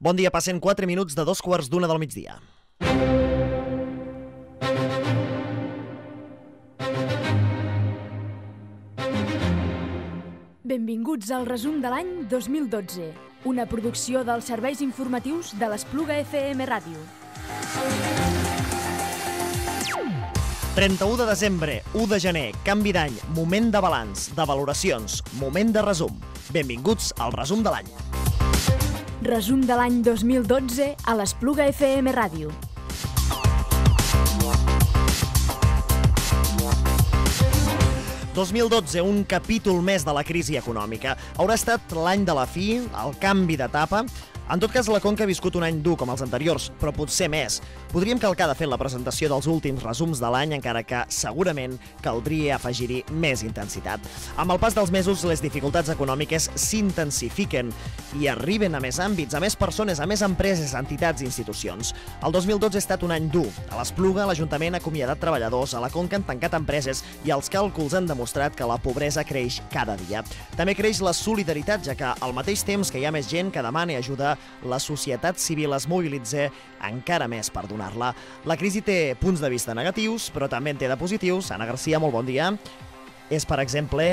Bon dia, passen 4 minuts de dos quarts d'una del migdia. Benvinguts al resum de l'any 2012, una producció dels serveis informatius de l'Espluga FM Ràdio. 31 de desembre, 1 de gener, canvi d'any, moment de balanç, de valoracions, moment de resum. Benvinguts al resum de l'any. Resum de l'any 2012 a l'Espluga FM Ràdio. ...2012, un capítol més de la crisi econòmica. Haurà estat l'any de la fi, el canvi d'etapa, en tot cas, la Conca ha viscut un any dur com els anteriors, però potser més. Podríem calcar de fet la presentació dels últims resums de l'any, encara que segurament caldria afegir-hi més intensitat. Amb el pas dels mesos, les dificultats econòmiques s'intensifiquen i arriben a més àmbits, a més persones, a més empreses, entitats i institucions. El 2012 ha estat un any dur. A l'Espluga, l'Ajuntament ha acomiadat treballadors, a la Conca han tancat empreses i els càlculs han demostrat que la pobresa creix cada dia. També creix la solidaritat, ja que al mateix temps que hi ha més gent que demana ajuda, la societat civil es mobilitza encara més per donar-la. La crisi té punts de vista negatius, però també en té de positius. Anna Garcia, molt bon dia és, per exemple,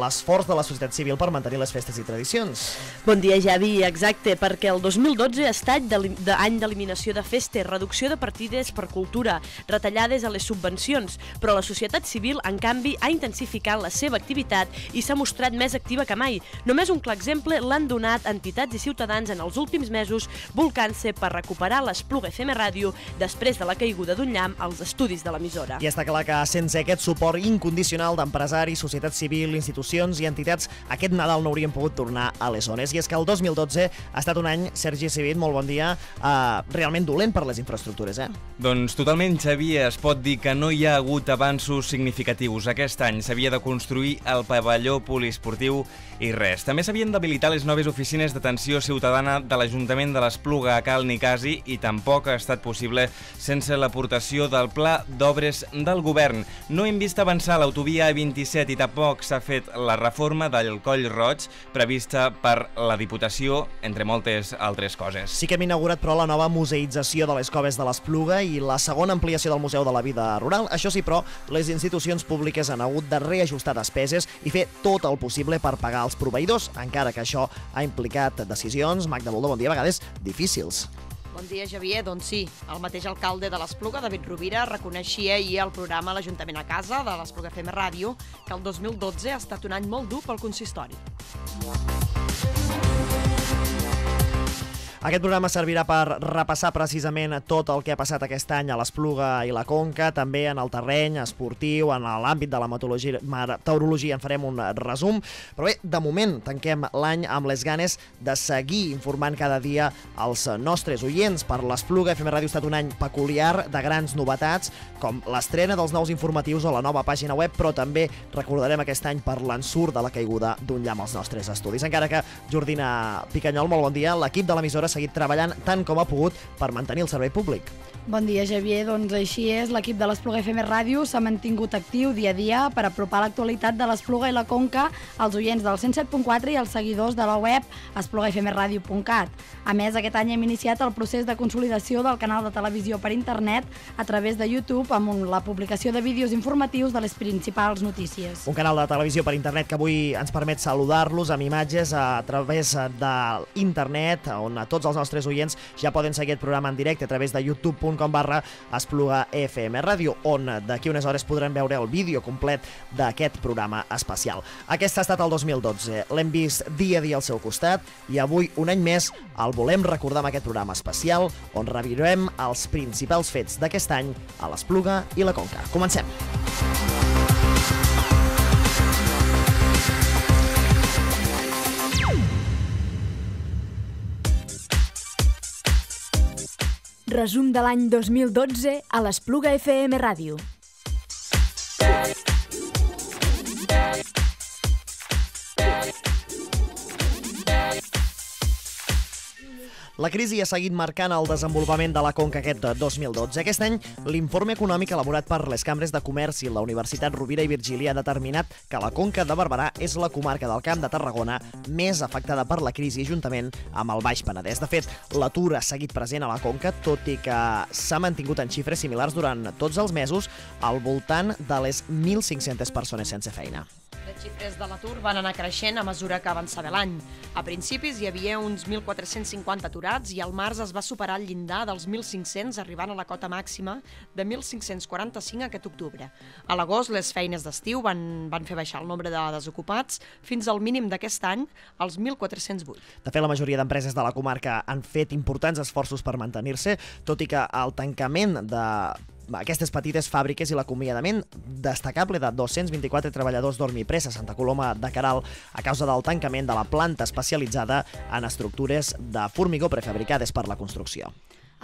l'esforç de la societat civil per mantenir les festes i tradicions. Bon dia, Javi. Exacte, perquè el 2012 ha estat d'any d'eliminació de festes, reducció de partides per cultura, retallades a les subvencions, però la societat civil, en canvi, ha intensificat la seva activitat i s'ha mostrat més activa que mai. Només un clar exemple l'han donat entitats i ciutadans en els últims mesos volcant-se per recuperar l'Espluga FM Ràdio després de la caiguda d'un llamp als estudis de l'emissora. I està clar que sense aquest suport incondicional d'empresaris empresaris, societat civil, institucions i entitats, aquest Nadal no hauríem pogut tornar a les zones. I és que el 2012 ha estat un any, Sergi Civit, molt bon dia, eh, realment dolent per les infraestructures, eh? Doncs totalment, Xavier, es pot dir que no hi ha hagut avanços significatius. Aquest any s'havia de construir el pavelló poliesportiu i res. També s'havien d'habilitar les noves oficines d'atenció ciutadana de l'Ajuntament de l'Espluga a Cal Nicasi i tampoc ha estat possible sense l'aportació del Pla d'Obres del Govern. No hem vist avançar l'autovia A27 2017 i tampoc s'ha fet la reforma del Coll Roig prevista per la Diputació, entre moltes altres coses. Sí que hem inaugurat, però, la nova museïtzació de les coves de l'Espluga i la segona ampliació del Museu de la Vida Rural. Això sí, però, les institucions públiques han hagut de reajustar despeses i fer tot el possible per pagar els proveïdors, encara que això ha implicat decisions, Magda Boldó, bon dia, a vegades difícils. Bon dia, Javier. Doncs sí, el mateix alcalde de l'Espluga, David Rovira, reconeixia ahir al programa L'Ajuntament a Casa de l'Espluga FM Ràdio que el 2012 ha estat un any molt dur pel consistori. Aquest programa servirà per repassar precisament tot el que ha passat aquest any a l'Espluga i la Conca, també en el terreny esportiu, en l'àmbit de la meteorologia en farem un resum, però bé, de moment tanquem l'any amb les ganes de seguir informant cada dia els nostres oients. Per l'Espluga FM Ràdio ha estat un any peculiar de grans novetats, com l'estrena dels nous informatius o la nova pàgina web, però també recordarem aquest any per l'ensurt de la caiguda d'un llamp als nostres estudis. Encara que Jordina Picanyol, molt bon dia, l'equip de l'emissora seguit treballant tant com ha pogut per mantenir el servei públic. Bon dia, Javier. Doncs així és, l'equip de l'Espluga FM Ràdio s'ha mantingut actiu dia a dia per apropar l'actualitat de l'Espluga i la Conca als oients del 107.4 i als seguidors de la web esplugafmradio.cat. A més, aquest any hem iniciat el procés de consolidació del canal de televisió per internet a través de YouTube amb la publicació de vídeos informatius de les principals notícies. Un canal de televisió per internet que avui ens permet saludar-los amb imatges a través d'internet, on tots els nostres oients ja poden seguir el programa en directe a través de youtube.com facebook.com barra Espluga FM Ràdio, on d'aquí unes hores podrem veure el vídeo complet d'aquest programa especial. Aquest ha estat el 2012. L'hem vist dia a dia al seu costat i avui, un any més, el volem recordar amb aquest programa especial on revirem els principals fets d'aquest any a l'Espluga i la Conca. Comencem. Resum de l'any 2012 a l'Espluga FM Ràdio. La crisi ha seguit marcant el desenvolupament de la Conca aquest 2012. Aquest any, l'informe econòmic elaborat per les cambres de comerç i la Universitat Rovira i Virgili ha determinat que la Conca de Barberà és la comarca del Camp de Tarragona més afectada per la crisi juntament amb el Baix Penedès. De fet, l'atur ha seguit present a la Conca, tot i que s'ha mantingut en xifres similars durant tots els mesos al voltant de les 1.500 persones sense feina. Les xifres de l'atur van anar creixent a mesura que avançava l'any. A principis hi havia uns 1.450 aturats i al març es va superar el llindar dels 1.500 arribant a la cota màxima de 1.545 aquest octubre. A l'agost les feines d'estiu van, van fer baixar el nombre de desocupats fins al mínim d'aquest any, als 1.408. De fet, la majoria d'empreses de la comarca han fet importants esforços per mantenir-se, tot i que el tancament de aquestes petites fàbriques i l'acomiadament destacable de 224 treballadors d'Ormipressa Santa Coloma de Caral a causa del tancament de la planta especialitzada en estructures de formigó prefabricades per la construcció.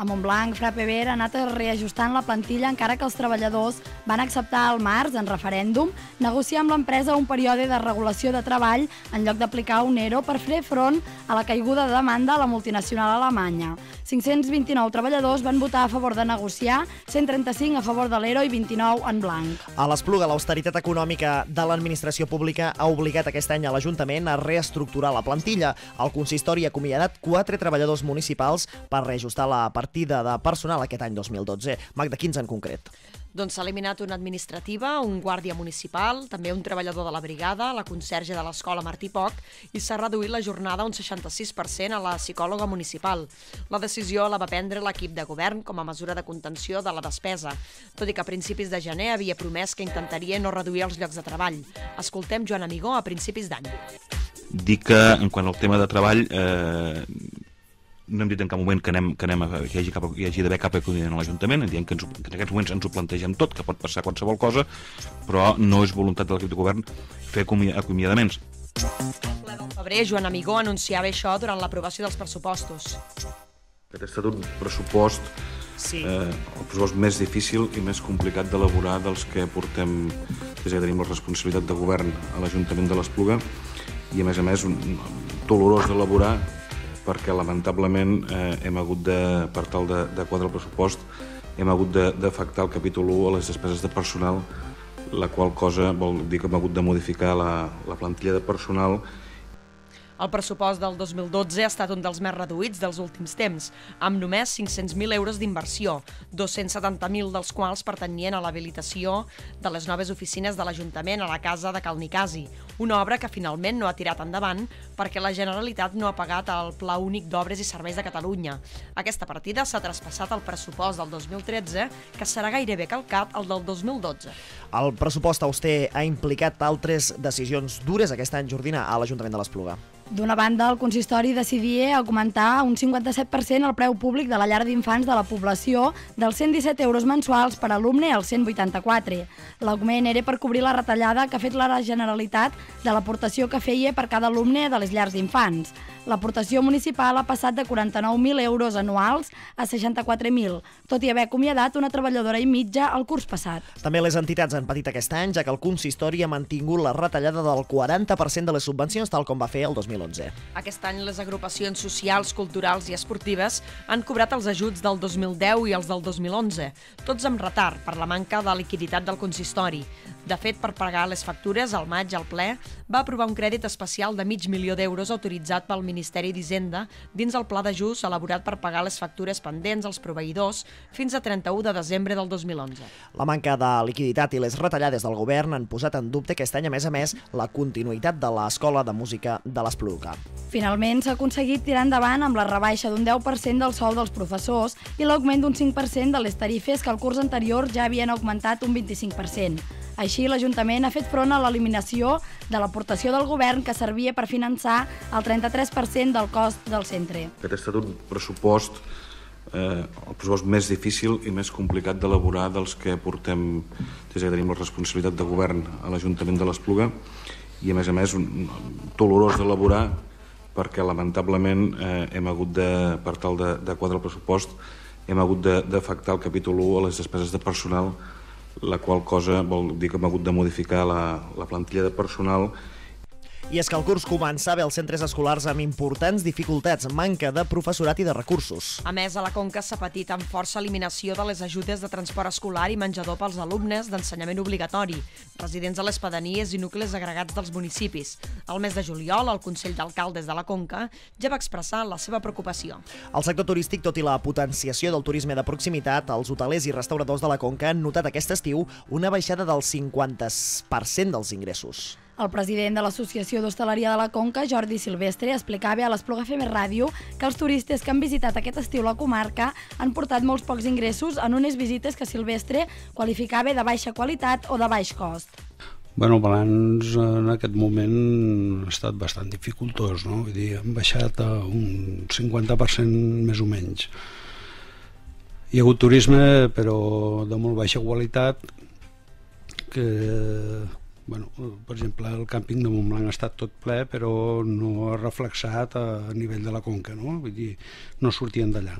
A Montblanc, Fra Pever ha anat reajustant la plantilla encara que els treballadors van acceptar al març, en referèndum, negociar amb l'empresa un període de regulació de treball en lloc d'aplicar un ERO per fer front a la caiguda de demanda a la multinacional alemanya. 529 treballadors van votar a favor de negociar, 135 a favor de l'ERO i 29 en blanc. A l'Espluga, l'austeritat econòmica de l'administració pública ha obligat aquest any a l'Ajuntament a reestructurar la plantilla. El consistori ha acomiadat quatre treballadors municipals per reajustar la partida de personal aquest any 2012. Magda, 15 en concret. Doncs s'ha eliminat una administrativa, un guàrdia municipal, també un treballador de la brigada, la conserge de l'escola Martí Poc, i s'ha reduït la jornada un 66% a la psicòloga municipal. La decisió la va prendre l'equip de govern com a mesura de contenció de la despesa, tot i que a principis de gener havia promès que intentaria no reduir els llocs de treball. Escoltem Joan Amigó a principis d'any. Dic que, en quant al tema de treball, eh, no hem dit en cap moment que, anem, que, anem a, que hi hagi, cap, hi hagi d'haver cap acudiment a l'Ajuntament, diem que, ens, que en aquests moments ens ho plantegem tot, que pot passar qualsevol cosa, però no és voluntat de l'equip de govern fer acomiadaments. Al febrer, Joan Amigó anunciava això durant l'aprovació dels pressupostos. Aquest ha estat un pressupost Sí. eh, el pressupost més difícil i més complicat d'elaborar dels que portem des que tenim la responsabilitat de govern a l'Ajuntament de l'Espluga i a més a més un, dolorós d'elaborar perquè lamentablement eh, hem hagut de, per tal de, de quadre el pressupost, hem hagut d'afectar el capítol 1 a les despeses de personal, la qual cosa vol dir que hem hagut de modificar la, la plantilla de personal El pressupost del 2012 ha estat un dels més reduïts dels últims temps, amb només 500.000 euros d'inversió, 270.000 dels quals pertanyien a l'habilitació de les noves oficines de l'Ajuntament a la casa de Calnicasi, una obra que finalment no ha tirat endavant perquè la Generalitat no ha pagat el Pla Únic d'Obres i Serveis de Catalunya. Aquesta partida s'ha traspassat al pressupost del 2013, que serà gairebé calcat al del 2012. El pressupost auster ha implicat altres decisions dures aquest any, Jordina, a l'Ajuntament de l'Espluga. D'una banda, el consistori decidia augmentar un 57% el preu públic de la llar d'infants de la població dels 117 euros mensuals per alumne als 184. L'augment era per cobrir la retallada que ha fet la Generalitat de l'aportació que feia per cada alumne de les llars d'infants. L'aportació municipal ha passat de 49.000 euros anuals a 64.000, tot i haver acomiadat una treballadora i mitja el curs passat. També les entitats han patit aquest any, ja que el consistori ha mantingut la retallada del 40% de les subvencions, tal com va fer el 2011. Aquest any les agrupacions socials, culturals i esportives han cobrat els ajuts del 2010 i els del 2011, tots amb retard per la manca de liquiditat del consistori. De fet, per pagar les factures, al maig al ple va aprovar un crèdit especial de mig milió d'euros autoritzat pel Ministeri d'Hisenda dins el pla d'ajust elaborat per pagar les factures pendents als proveïdors fins a 31 de desembre del 2011. La manca de liquiditat i les retallades del govern han posat en dubte aquest any, a més a més, la continuïtat de l'Escola de Música de l'Espluga. Finalment s'ha aconseguit tirar endavant amb la rebaixa d'un 10% del sou dels professors i l'augment d'un 5% de les tarifes que el curs anterior ja havien augmentat un 25%. Així, l'Ajuntament ha fet front a l'eliminació de l'aportació del govern que servia per finançar el 33% del cost del centre. Aquest ha estat un pressupost eh, el pressupost més difícil i més complicat d'elaborar dels que portem des que tenim la responsabilitat de govern a l'Ajuntament de l'Espluga i a més a més un, dolorós d'elaborar perquè lamentablement eh, hem hagut de, per tal de, de quadre el pressupost hem hagut d'afectar el capítol 1 a les despeses de personal la qual cosa vol dir que hem hagut de modificar la, la plantilla de personal I és que el curs començava als centres escolars amb importants dificultats, manca de professorat i de recursos. A més, a la Conca s'ha patit amb força eliminació de les ajudes de transport escolar i menjador pels alumnes d'ensenyament obligatori, residents a les pedanies i nuclis agregats dels municipis. Al mes de juliol, el Consell d'Alcaldes de la Conca ja va expressar la seva preocupació. El sector turístic, tot i la potenciació del turisme de proximitat, els hotelers i restauradors de la Conca han notat aquest estiu una baixada del 50% dels ingressos. El president de l'Associació d'Hostaleria de la Conca, Jordi Silvestre, explicava a l'Espluga FM Ràdio que els turistes que han visitat aquest estiu la comarca han portat molts pocs ingressos en unes visites que Silvestre qualificava de baixa qualitat o de baix cost. Bueno, el balanç en aquest moment ha estat bastant dificultós, no? Vull dir, han baixat a un 50% més o menys. Hi ha hagut turisme, però de molt baixa qualitat, que bueno, per exemple, el càmping de Montblanc ha estat tot ple, però no ha reflexat a nivell de la Conca, no? Vull dir, no sortien d'allà.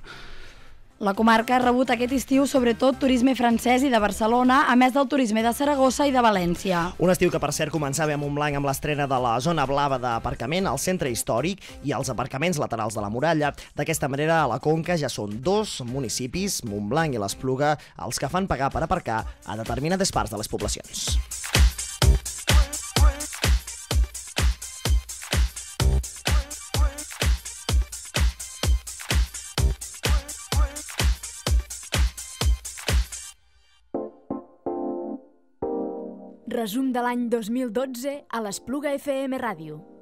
La comarca ha rebut aquest estiu sobretot turisme francès i de Barcelona, a més del turisme de Saragossa i de València. Un estiu que, per cert, començava a Montblanc amb l'estrena de la zona blava d'aparcament al centre històric i els aparcaments laterals de la muralla. D'aquesta manera, a la Conca ja són dos municipis, Montblanc i l'Espluga, els que fan pagar per aparcar a determinades parts de les poblacions. Resum de l'any 2012 a l'Espluga FM Ràdio.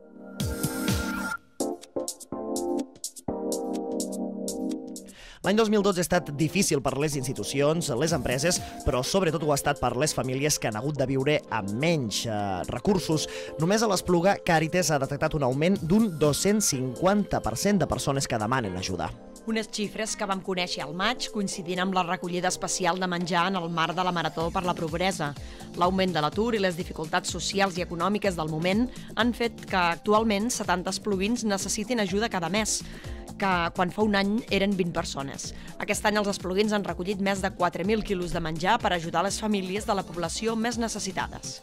L'any 2012 ha estat difícil per les institucions, les empreses, però sobretot ho ha estat per les famílies que han hagut de viure amb menys eh, recursos. Només a l'Espluga, Càritas ha detectat un augment d'un 250% de persones que demanen ajuda. Unes xifres que vam conèixer al maig coincidint amb la recollida especial de menjar en el marc de la Marató per la Pobresa. L'augment de l'atur i les dificultats socials i econòmiques del moment han fet que actualment 70 esplugins necessitin ajuda cada mes que quan fa un any eren 20 persones. Aquest any els esplugins han recollit més de 4.000 quilos de menjar per ajudar les famílies de la població més necessitades.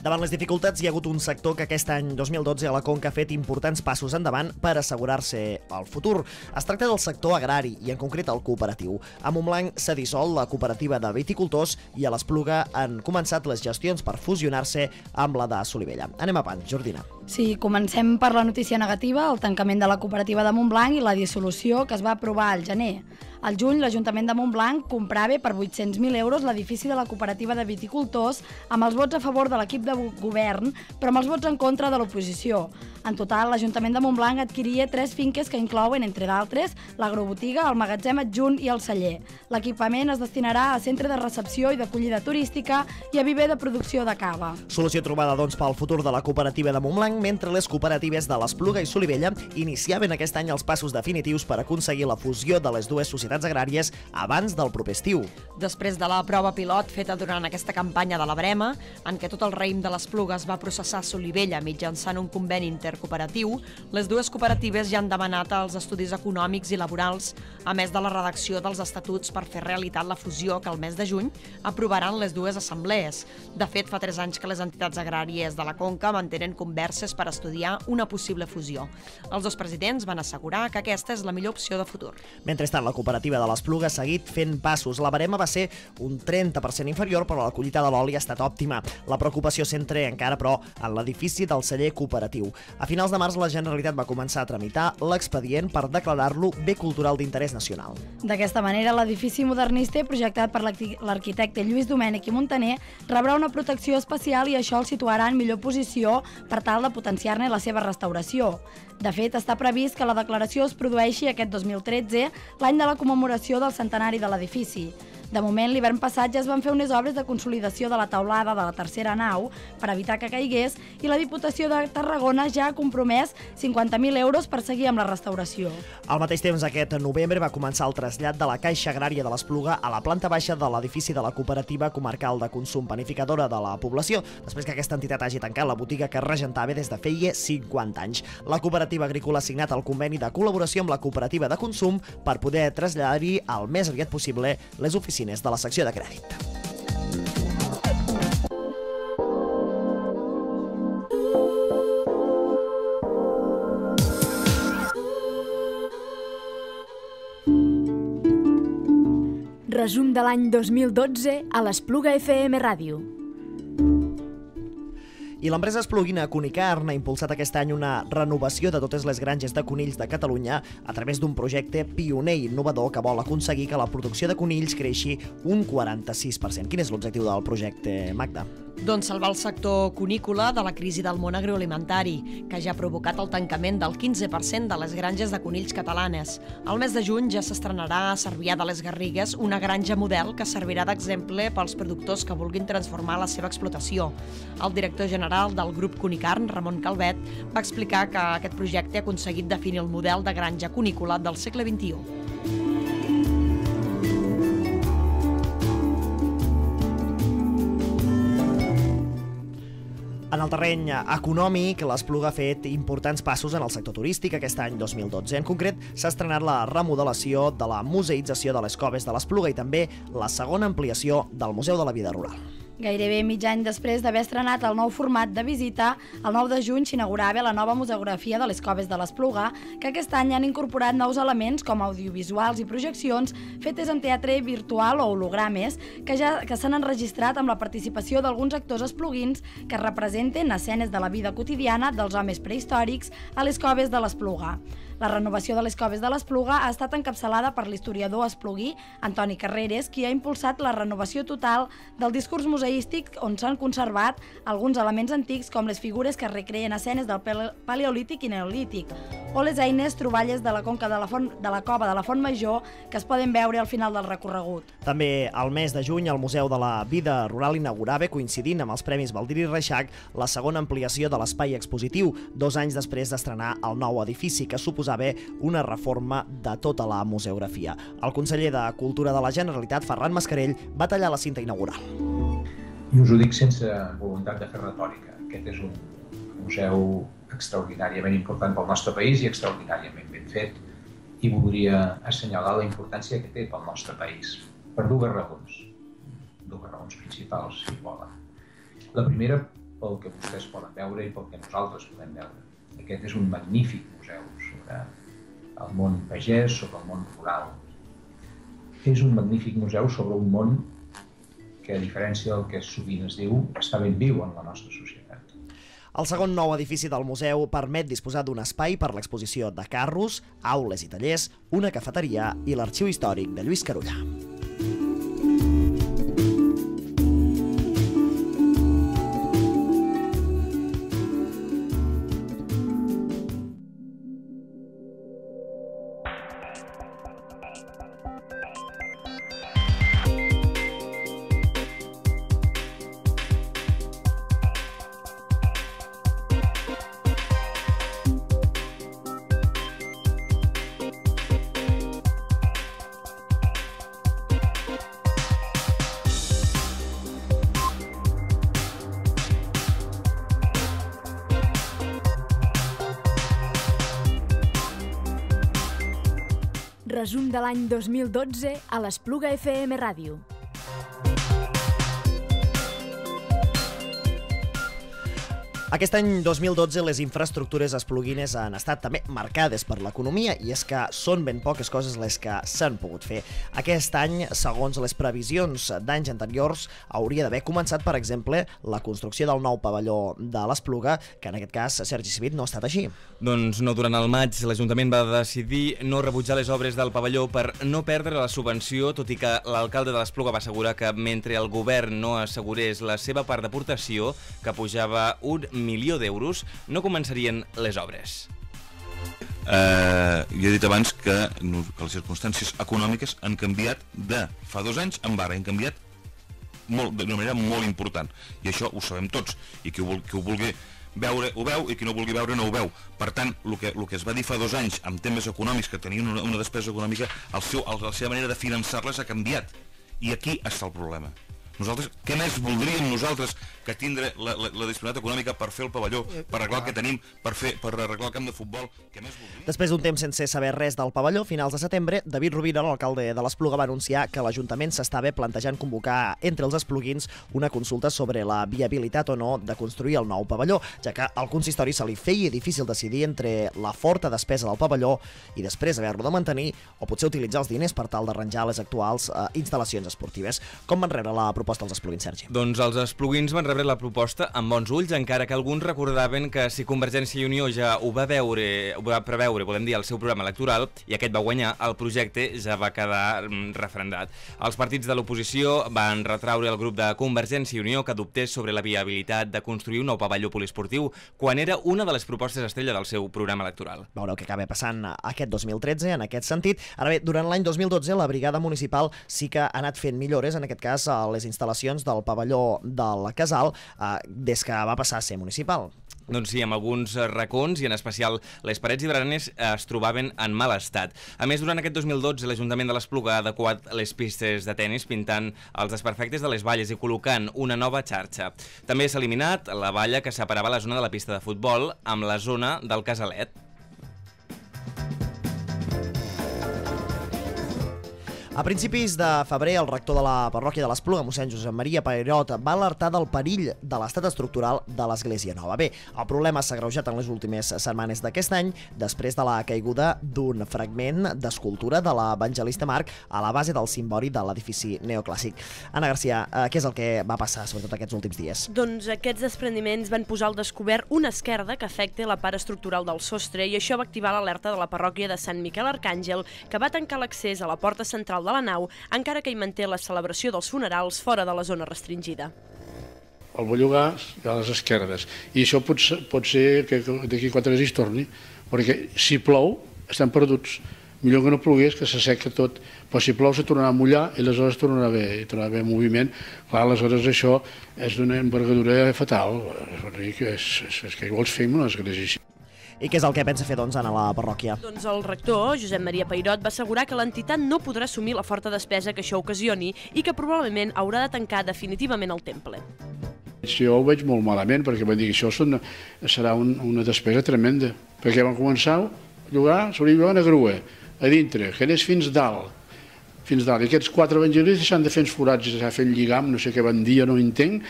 Davant les dificultats, hi ha hagut un sector que aquest any 2012 a la Conca ha fet importants passos endavant per assegurar-se el futur. Es tracta del sector agrari i en concret el cooperatiu. A Montblanc s'ha dissolt la cooperativa de viticultors i a l'Espluga han començat les gestions per fusionar-se amb la de Solivella. Anem a pan, Jordina. Sí, comencem per la notícia negativa, el tancament de la cooperativa de Montblanc i la dissolució que es va aprovar al gener. Al juny, l'Ajuntament de Montblanc comprava per 800.000 euros l'edifici de la cooperativa de viticultors amb els vots a favor de l'equip de govern, però amb els vots en contra de l'oposició. En total, l'Ajuntament de Montblanc adquiria tres finques que inclouen, entre d'altres, l'agrobotiga, el magatzem adjunt i el celler. L'equipament es destinarà a centre de recepció i d'acollida turística i a viver de producció de cava. Solució trobada, doncs, pel futur de la cooperativa de Montblanc, mentre les cooperatives de l'Espluga i Solivella iniciaven aquest any els passos definitius per aconseguir la fusió de les dues societats agràries abans del proper estiu. Després de la prova pilot feta durant aquesta campanya de la Brema, en què tot el raïm de l'Espluga es va processar a Solivella mitjançant un conveni intercooperatiu, les dues cooperatives ja han demanat els estudis econòmics i laborals, a més de la redacció dels estatuts per fer realitat la fusió que el mes de juny aprovaran les dues assemblees. De fet, fa tres anys que les entitats agràries de la Conca mantenen converses per estudiar una possible fusió. Els dos presidents van assegurar que aquesta és la millor opció de futur. Mentrestant, la cooperativa de l'Espluga ha seguit fent passos. La barema va ser un 30% inferior, però la collita de l'oli ha estat òptima. La preocupació centra encara, però, en l'edifici del celler cooperatiu. A finals de març, la Generalitat va començar a tramitar l'expedient per declarar-lo bé cultural d'interès nacional. D'aquesta manera, l'edifici modernista projectat per l'arquitecte Lluís Domènech i Montaner rebrà una protecció especial i això el situarà en millor posició per tal de potenciar-ne la seva restauració. De fet, està previst que la declaració es produeixi aquest 2013, l'any de la commemoració del centenari de l'edifici. De moment, l'hivern passat ja es van fer unes obres de consolidació de la taulada de la tercera nau per evitar que caigués i la Diputació de Tarragona ja ha compromès 50.000 euros per seguir amb la restauració. Al mateix temps, aquest novembre va començar el trasllat de la Caixa Agrària de l'Espluga a la planta baixa de l'edifici de la Cooperativa Comarcal de Consum Panificadora de la població, després que aquesta entitat hagi tancat la botiga que regentava des de feia 50 anys. La cooperativa cooperativa agrícola ha signat el conveni de col·laboració amb la cooperativa de consum per poder traslladar-hi el més aviat possible les oficines de la secció de crèdit. Resum de l'any 2012 a l'Espluga FM Ràdio. I l'empresa espluguina Cunicarn ha impulsat aquest any una renovació de totes les granges de conills de Catalunya a través d'un projecte pioner i innovador que vol aconseguir que la producció de conills creixi un 46%. Quin és l'objectiu del projecte, Magda? Doncs salvar el sector cunícola de la crisi del món agroalimentari, que ja ha provocat el tancament del 15% de les granges de conills catalanes. Al mes de juny ja s'estrenarà a Cervià de les Garrigues una granja model que servirà d'exemple pels productors que vulguin transformar la seva explotació. El director general del grup Cunicarn, Ramon Calvet, va explicar que aquest projecte ha aconseguit definir el model de granja cunícola del segle XXI. En el terreny econòmic, l'Espluga ha fet importants passos en el sector turístic aquest any 2012. En concret, s'ha estrenat la remodelació de la museïtzació de les coves de l'Espluga i també la segona ampliació del Museu de la Vida Rural. Gairebé mig any després d'haver estrenat el nou format de visita, el 9 de juny s'inaugurava la nova museografia de les Coves de l'Espluga, que aquest any han incorporat nous elements com audiovisuals i projeccions fetes en teatre virtual o hologrames, que ja que s'han enregistrat amb la participació d'alguns actors espluguins que representen escenes de la vida quotidiana dels homes prehistòrics a les Coves de l'Espluga. La renovació de les coves de l'Espluga ha estat encapçalada per l'historiador espluguí Antoni Carreres, qui ha impulsat la renovació total del discurs museístic on s'han conservat alguns elements antics com les figures que recreen escenes del paleolític i neolític o les eines troballes de la conca de la, font, de la cova de la Font Major que es poden veure al final del recorregut. També al mes de juny el Museu de la Vida Rural inaugurava, coincidint amb els Premis Baldiri Reixac, la segona ampliació de l'espai expositiu, dos anys després d'estrenar el nou edifici, que suposava una reforma de tota la museografia. El conseller de Cultura de la Generalitat, Ferran Mascarell, va tallar la cinta inaugural. I us ho dic sense voluntat de fer retòrica. Aquest és un museu extraordinàriament important pel nostre país i extraordinàriament ben fet i voldria assenyalar la importància que té pel nostre país per dues raons, dues raons principals, si volen. La primera, pel que vostès poden veure i pel que nosaltres podem veure. Aquest és un magnífic museu sobre el món pagès, sobre el món rural. És un magnífic museu sobre un món que, a diferència del que sovint es diu, està ben viu en la nostra societat. El segon nou edifici del museu permet disposar d'un espai per l'exposició de carros, aules i tallers, una cafeteria i l'arxiu històric de Lluís Carullà. L'any 2012 a l'Espluga FM Ràdio. Aquest any 2012 les infraestructures espluguines han estat també marcades per l'economia i és que són ben poques coses les que s'han pogut fer. Aquest any, segons les previsions d'anys anteriors, hauria d'haver començat, per exemple, la construcció del nou pavelló de l'Espluga, que en aquest cas, Sergi Civit, no ha estat així. Doncs no, durant el maig l'Ajuntament va decidir no rebutjar les obres del pavelló per no perdre la subvenció, tot i que l'alcalde de l'Espluga va assegurar que mentre el govern no assegurés la seva part d'aportació, que pujava un milió d'euros, no començarien les obres. Eh, jo he dit abans que, que les circumstàncies econòmiques han canviat de fa dos anys en ara, han canviat d'una manera molt important. I això ho sabem tots. I qui ho, qui ho vulgui veure ho veu i qui no vulgui veure no ho veu. Per tant, el que, el que es va dir fa dos anys amb temes econòmics que tenien una, una despesa econòmica, el seu, la seva manera de finançar-les ha canviat. I aquí està el problema. Nosaltres, què més voldríem nosaltres que tindre la, la, la disponibilitat econòmica per fer el pavelló, per arreglar el que tenim, per, fer, per arreglar el camp de futbol? Què més voldríem? Després d'un temps sense saber res del pavelló, finals de setembre, David Rovira, l'alcalde de l'Espluga, va anunciar que l'Ajuntament s'estava plantejant convocar entre els espluguins una consulta sobre la viabilitat o no de construir el nou pavelló, ja que al consistori se li feia difícil decidir entre la forta despesa del pavelló i després haver-lo de mantenir o potser utilitzar els diners per tal d'arranjar les actuals eh, instal·lacions esportives. Com van rebre la proposta dels espluguins, Sergi? Doncs els espluguins van rebre la proposta amb bons ulls, encara que alguns recordaven que si Convergència i Unió ja ho va veure, ho va preveure, podem dir, al seu programa electoral, i aquest va guanyar, el projecte ja va quedar mm, refrendat. Els partits de l'oposició van retraure al grup de Convergència i Unió que dubtés sobre la viabilitat de construir un nou pavelló poliesportiu quan era una de les propostes estrella del seu programa electoral. Veureu què acaba passant aquest 2013 en aquest sentit. Ara bé, durant l'any 2012 la brigada municipal sí que ha anat fent millores, en aquest cas a les instal·lacions del pavelló del Casal, eh, des que va passar a ser municipal. Doncs sí, amb alguns eh, racons i en especial les parets i baranes eh, es trobaven en mal estat. A més, durant aquest 2012 l'Ajuntament de l'Espluga ha adequat les pistes de tennis pintant els desperfectes de les valles i col·locant una nova xarxa. També s'ha eliminat la valla que separava la zona de la pista de futbol amb la zona del casalet. A principis de febrer, el rector de la parròquia de l'Espluga, mossèn Josep Maria Pairot, va alertar del perill de l'estat estructural de l'Església Nova. Bé, el problema s'ha greujat en les últimes setmanes d'aquest any, després de la caiguda d'un fragment d'escultura de l'evangelista Marc a la base del cimbori de l'edifici neoclàssic. Anna Garcia, eh, què és el que va passar, sobretot aquests últims dies? Doncs aquests desprendiments van posar al descobert una esquerda que afecta la part estructural del sostre i això va activar l'alerta de la parròquia de Sant Miquel Arcàngel, que va tancar l'accés a la porta central de la nau, encara que hi manté la celebració dels funerals fora de la zona restringida. El Bollugàs i a les esquerdes. I això pot ser, pot ser que d'aquí quatre dies torni, perquè si plou estan perduts. Millor que no plogués, que s'asseca tot, però si plou se tornarà a mullar i aleshores tornarà a haver, tornarà a haver moviment. Clar, aleshores això és d'una envergadura fatal. És, és, és, que vols fer una església així. I què és el que pensa fer, doncs, en la parròquia? Doncs el rector, Josep Maria Peirot, va assegurar que l'entitat no podrà assumir la forta despesa que això ocasioni i que probablement haurà de tancar definitivament el temple. Jo ho veig molt malament, perquè van dir que això una, serà un, una despesa tremenda, perquè van començar a llogar, s'hauria una grua, a dintre, que anés fins dalt, fins dalt. I aquests quatre evangelistes s'han de fer uns forats, s'ha fet lligam, no sé què van dir, no entenc,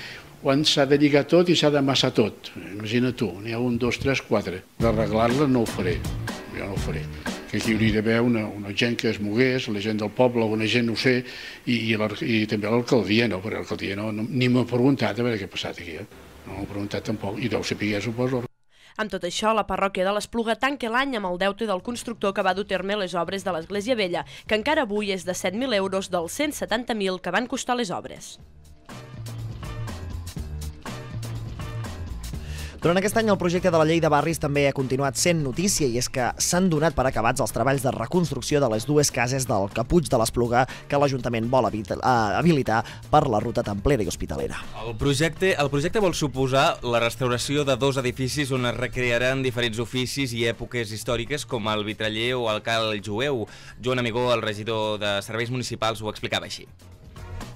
quan s'ha de lligar tot i s'ha d'amassar tot. Imagina tu, n'hi ha un, dos, tres, quatre. D'arreglar-la no ho faré, jo no ho faré. Que aquí hauria d'haver una, una gent que es mogués, la gent del poble, alguna gent, no sé, i, i, i també l'alcaldia, no, perquè l'alcaldia no, no, ni m'ha preguntat a veure què ha passat aquí, eh? no m'ha preguntat tampoc, i deu saber, suposo. Amb tot això, la parròquia de l'Espluga tanca l'any amb el deute del constructor que va dur terme les obres de l'Església Vella, que encara avui és de 7.000 euros dels 170.000 que van costar les obres. Durant aquest any el projecte de la llei de barris també ha continuat sent notícia i és que s'han donat per acabats els treballs de reconstrucció de les dues cases del Capuig de l'Espluga que l'Ajuntament vol eh, habilitar per la ruta templera i hospitalera. El projecte, el projecte vol suposar la restauració de dos edificis on es recrearan diferents oficis i èpoques històriques com el vitraller o el cal jueu. Joan Amigó, el regidor de Serveis Municipals, ho explicava així.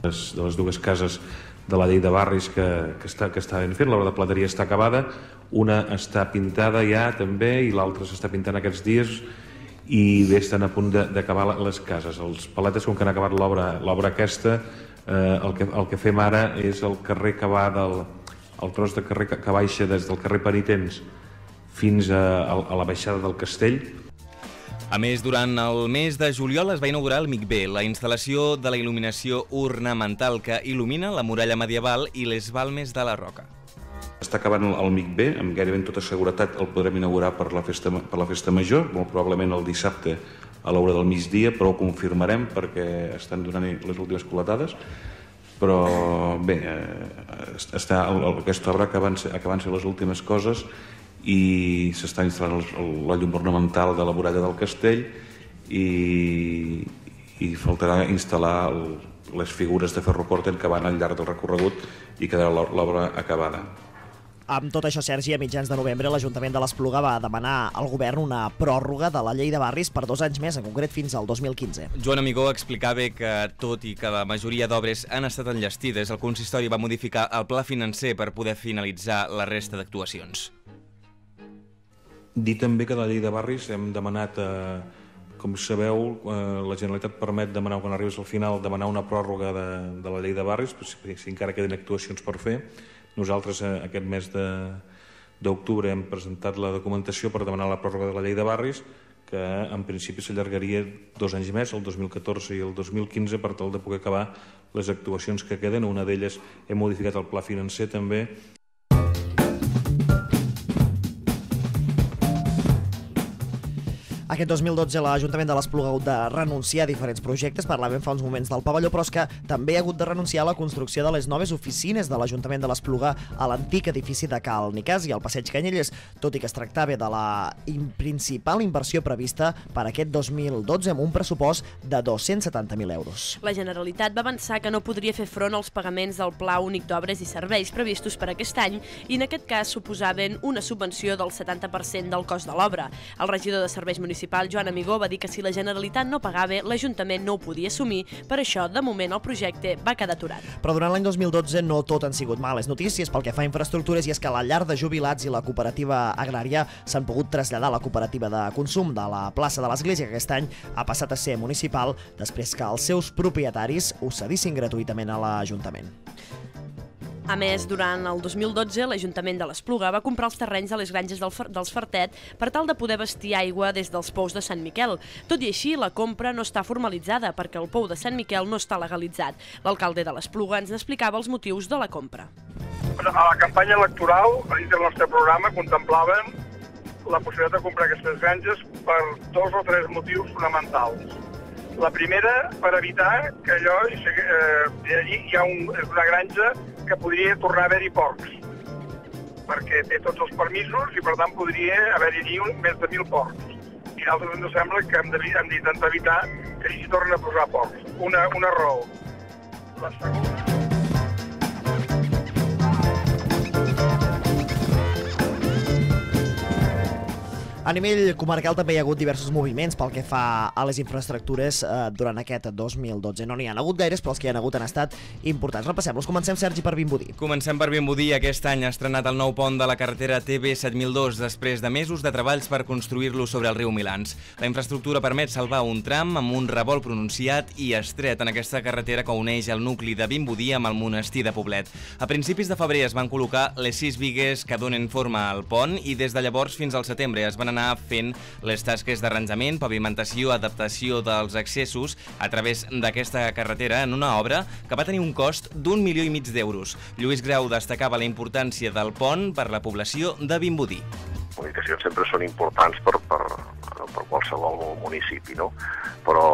Les, de les dues cases de la llei de barris que, que, està, que està ben fet, l'obra de plateria està acabada, una està pintada ja també i l'altra s'està pintant aquests dies i bé, estan a punt d'acabar les cases. Els paletes, com que han acabat l'obra aquesta, eh, el, que, el que fem ara és el carrer que va del el tros de carrer que, que baixa des del carrer Penitents fins a, a, a la baixada del castell, a més, durant el mes de juliol es va inaugurar el MICB, la instal·lació de la il·luminació ornamental que il·lumina la muralla medieval i les balmes de la roca. Està acabant el MICB, amb gairebé tota seguretat el podrem inaugurar per la festa, per la festa major, molt probablement el dissabte a l'hora del migdia, però ho confirmarem perquè estan donant les últimes coletades però bé, eh, està, aquesta obra acabant, acabant ser les últimes coses i s'està instal·lant la llum ornamental de la muralla del castell i, i faltarà instal·lar el, les figures de ferroporten que van al llarg del recorregut i quedarà l'obra acabada. Amb tot això, Sergi, a mitjans de novembre l'Ajuntament de l'Espluga va demanar al govern una pròrroga de la llei de barris per dos anys més, en concret fins al 2015. Joan Amigó explicava que, tot i que la majoria d'obres han estat enllestides, el consistori va modificar el pla financer per poder finalitzar la resta d'actuacions. Dir també que la llei de barris hem demanat, eh, com sabeu, eh, la Generalitat permet demanar, quan arribes al final, demanar una pròrroga de, de la llei de barris, si, si encara queden actuacions per fer, nosaltres eh, aquest mes d'octubre hem presentat la documentació per demanar la pròrroga de la llei de barris, que en principi s'allargaria dos anys més, el 2014 i el 2015, per tal de poder acabar les actuacions que queden. Una d'elles hem modificat el pla financer també Aquest 2012 l'Ajuntament de l'Espluga ha hagut de renunciar a diferents projectes, parlàvem fa uns moments del pavelló, però és que també ha hagut de renunciar a la construcció de les noves oficines de l'Ajuntament de l'Espluga a l'antic edifici de Cal Nicàs i al Passeig Canyelles, tot i que es tractava de la principal inversió prevista per aquest 2012 amb un pressupost de 270.000 euros. La Generalitat va avançar que no podria fer front als pagaments del Pla Únic d'Obres i Serveis previstos per aquest any i en aquest cas suposaven una subvenció del 70% del cost de l'obra. El regidor de Serveis Municipals municipal, Joan Amigó, va dir que si la Generalitat no pagava, l'Ajuntament no ho podia assumir. Per això, de moment, el projecte va quedar aturat. Però durant l'any 2012 no tot han sigut males notícies pel que fa a infraestructures i és que la llar de jubilats i la cooperativa agrària s'han pogut traslladar a la cooperativa de consum de la plaça de l'Església, que aquest any ha passat a ser municipal després que els seus propietaris ho cedissin gratuïtament a l'Ajuntament. A més, durant el 2012, l'Ajuntament de l'Espluga va comprar els terrenys a les granges del, dels Fertet per tal de poder vestir aigua des dels pous de Sant Miquel. Tot i així, la compra no està formalitzada perquè el pou de Sant Miquel no està legalitzat. L'alcalde de l'Espluga ens explicava els motius de la compra. A la campanya electoral, dins del nostre programa, contemplaven la possibilitat de comprar aquestes granges per dos o tres motius fonamentals. La primera, per evitar que allò, eh, hi ha un, una granja que podria tornar a haver-hi porcs, perquè té tots els permisos i per tant podria haver-hi més de mil porcs. I d'altres ens sembla que hem d'intentar evitar que hi tornin a posar porcs. Una, una raó. La segona... A nivell comarcal també hi ha hagut diversos moviments pel que fa a les infraestructures eh, durant aquest 2012. No n'hi ha hagut gaires, però els que hi ha hagut han estat importants. Repassem-los. Comencem, Sergi, per Vimbodí. Comencem per Vimbodí. Aquest any ha estrenat el nou pont de la carretera TB 7002 després de mesos de treballs per construir-lo sobre el riu Milans. La infraestructura permet salvar un tram amb un revolt pronunciat i estret en aquesta carretera que uneix el nucli de Vimbodí amb el monestir de Poblet. A principis de febrer es van col·locar les sis vigues que donen forma al pont i des de llavors fins al setembre es van anar fent les tasques d'arranjament, pavimentació, adaptació dels accessos a través d'aquesta carretera en una obra que va tenir un cost d'un milió i mig d'euros. Lluís Grau destacava la importància del pont per la població de Vimbodí. Les comunicacions sempre són importants per, per, per qualsevol municipi, no? però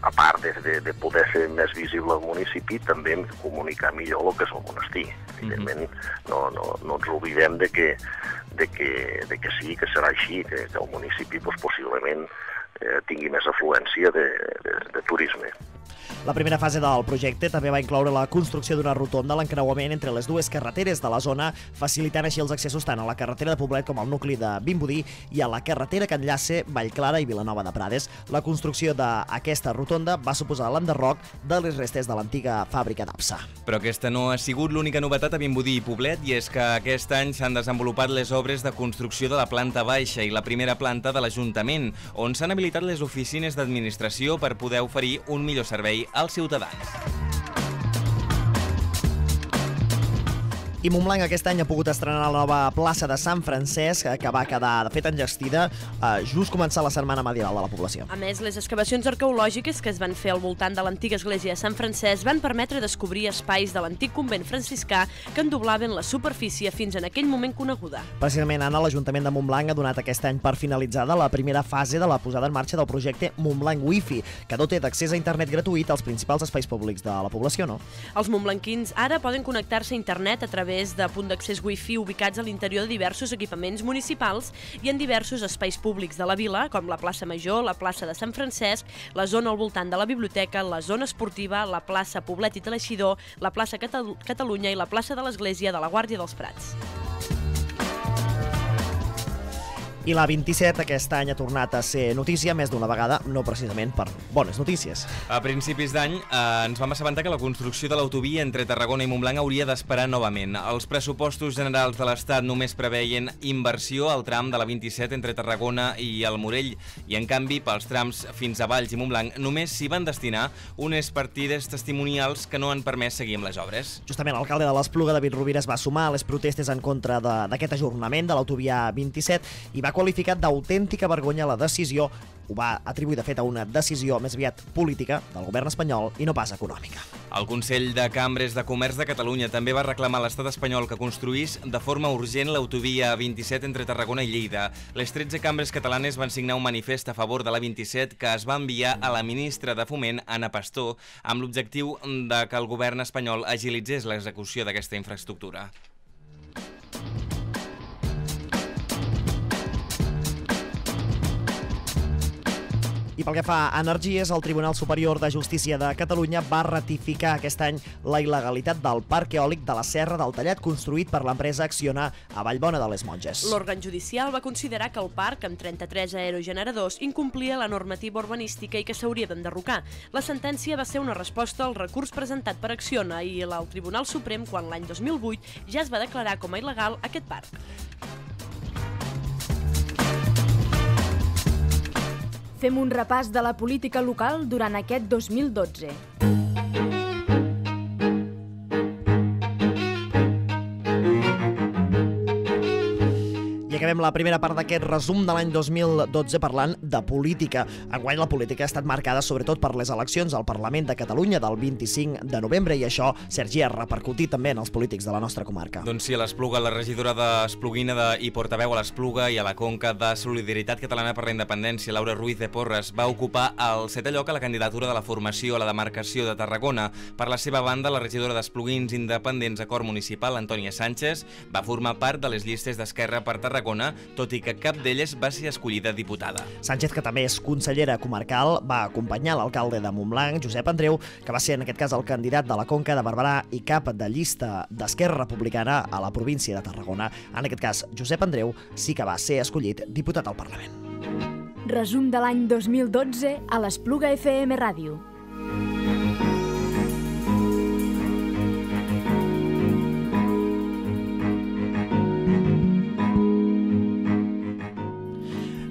a part de, de, de poder ser més visible al municipi, també comunicar millor el que és el monestir. Evidentment, no, no, no ens oblidem de que, de que, de que sí, que serà així, que, que el municipi doncs, possiblement eh, tingui més afluència de, de, de turisme. La primera fase del projecte també va incloure la construcció d'una rotonda a l'encreuament entre les dues carreteres de la zona, facilitant així els accessos tant a la carretera de Poblet com al nucli de Vimbodí i a la carretera que enllaça Vallclara i Vilanova de Prades. La construcció d'aquesta rotonda va suposar l'enderroc de les restes de l'antiga fàbrica d'Apsa. Però aquesta no ha sigut l'única novetat a Vimbodí i Poblet i és que aquest any s'han desenvolupat les obres de construcció de la planta baixa i la primera planta de l'Ajuntament, on s'han habilitat les oficines d'administració per poder oferir un millor servei als ciutadans. I Montblanc aquest any ha pogut estrenar la nova plaça de Sant Francesc, eh, que va quedar, de fet, enllestida eh, just començar la setmana medieval de la població. A més, les excavacions arqueològiques que es van fer al voltant de l'antiga església de Sant Francesc van permetre descobrir espais de l'antic convent franciscà que endoblaven la superfície fins en aquell moment coneguda. Precisament, Anna, l'Ajuntament de Montblanc ha donat aquest any per finalitzada la primera fase de la posada en marxa del projecte Montblanc Wi-Fi, que dota d'accés a internet gratuït als principals espais públics de la població, no? Els montblanquins ara poden connectar-se a internet a través través de punt d'accés wifi ubicats a l'interior de diversos equipaments municipals i en diversos espais públics de la vila, com la plaça Major, la plaça de Sant Francesc, la zona al voltant de la biblioteca, la zona esportiva, la plaça Poblet i Teleixidor, la plaça Catal Catalunya i la plaça de l'Església de la Guàrdia dels Prats. I la 27 aquest any ha tornat a ser notícia més d'una vegada, no precisament per bones notícies. A principis d'any eh, ens vam assabentar que la construcció de l'autovia entre Tarragona i Montblanc hauria d'esperar novament. Els pressupostos generals de l'Estat només preveien inversió al tram de la 27 entre Tarragona i el Morell i, en canvi, pels trams fins a Valls i Montblanc només s'hi van destinar unes partides testimonials que no han permès seguir amb les obres. Justament l'alcalde de l'Espluga, David Rovira, es va sumar a les protestes en contra d'aquest ajornament de l'autovia 27 i va qualificar d'autèntica vergonya la decisió, ho va atribuir de fet a una decisió més aviat política del govern espanyol i no pas econòmica. El Consell de Cambres de Comerç de Catalunya també va reclamar a l'estat espanyol que construís de forma urgent l'autovia 27 entre Tarragona i Lleida. Les 13 cambres catalanes van signar un manifest a favor de la 27 que es va enviar a la ministra de Foment, Anna Pastor, amb l'objectiu de que el govern espanyol agilitzés l'execució d'aquesta infraestructura. I pel que fa a energies, el Tribunal Superior de Justícia de Catalunya va ratificar aquest any la il·legalitat del parc eòlic de la Serra del Tallat construït per l'empresa Acciona a Vallbona de les Monges. L'òrgan judicial va considerar que el parc, amb 33 aerogeneradors, incomplia la normativa urbanística i que s'hauria d'enderrocar. La sentència va ser una resposta al recurs presentat per Acciona i al Tribunal Suprem quan l'any 2008 ja es va declarar com a il·legal aquest parc. Fem un repàs de la política local durant aquest 2012. Acabem la primera part d'aquest resum de l'any 2012 parlant de política. Enguany la política ha estat marcada sobretot per les eleccions al Parlament de Catalunya del 25 de novembre i això, Sergi, ha repercutit també en els polítics de la nostra comarca. Doncs sí, a l'Espluga, la regidora d'Espluguina de, i portaveu a l'Espluga i a la Conca de Solidaritat Catalana per la Independència, Laura Ruiz de Porres, va ocupar el setè lloc a la candidatura de la formació a la demarcació de Tarragona. Per la seva banda, la regidora d'Espluguins Independents a Cor Municipal, Antònia Sánchez, va formar part de les llistes d'Esquerra per Tarragona, tot i que cap d'elles va ser escollida diputada. Sánchez, que també és consellera comarcal, va acompanyar l'alcalde de Montblanc, Josep Andreu, que va ser en aquest cas el candidat de la Conca de Barberà i cap de llista d'Esquerra Republicana a la província de Tarragona. En aquest cas, Josep Andreu sí que va ser escollit diputat al Parlament. Resum de l'any 2012 a l'Espluga FM Ràdio.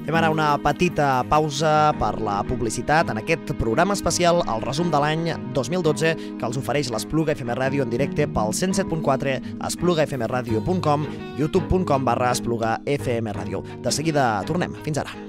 Fem ara una petita pausa per la publicitat en aquest programa especial, el resum de l'any 2012, que els ofereix l'Espluga FM Ràdio en directe pel 107.4, esplugafmradio.com, youtube.com barra Espluga FM Ràdio. De seguida tornem. Fins ara.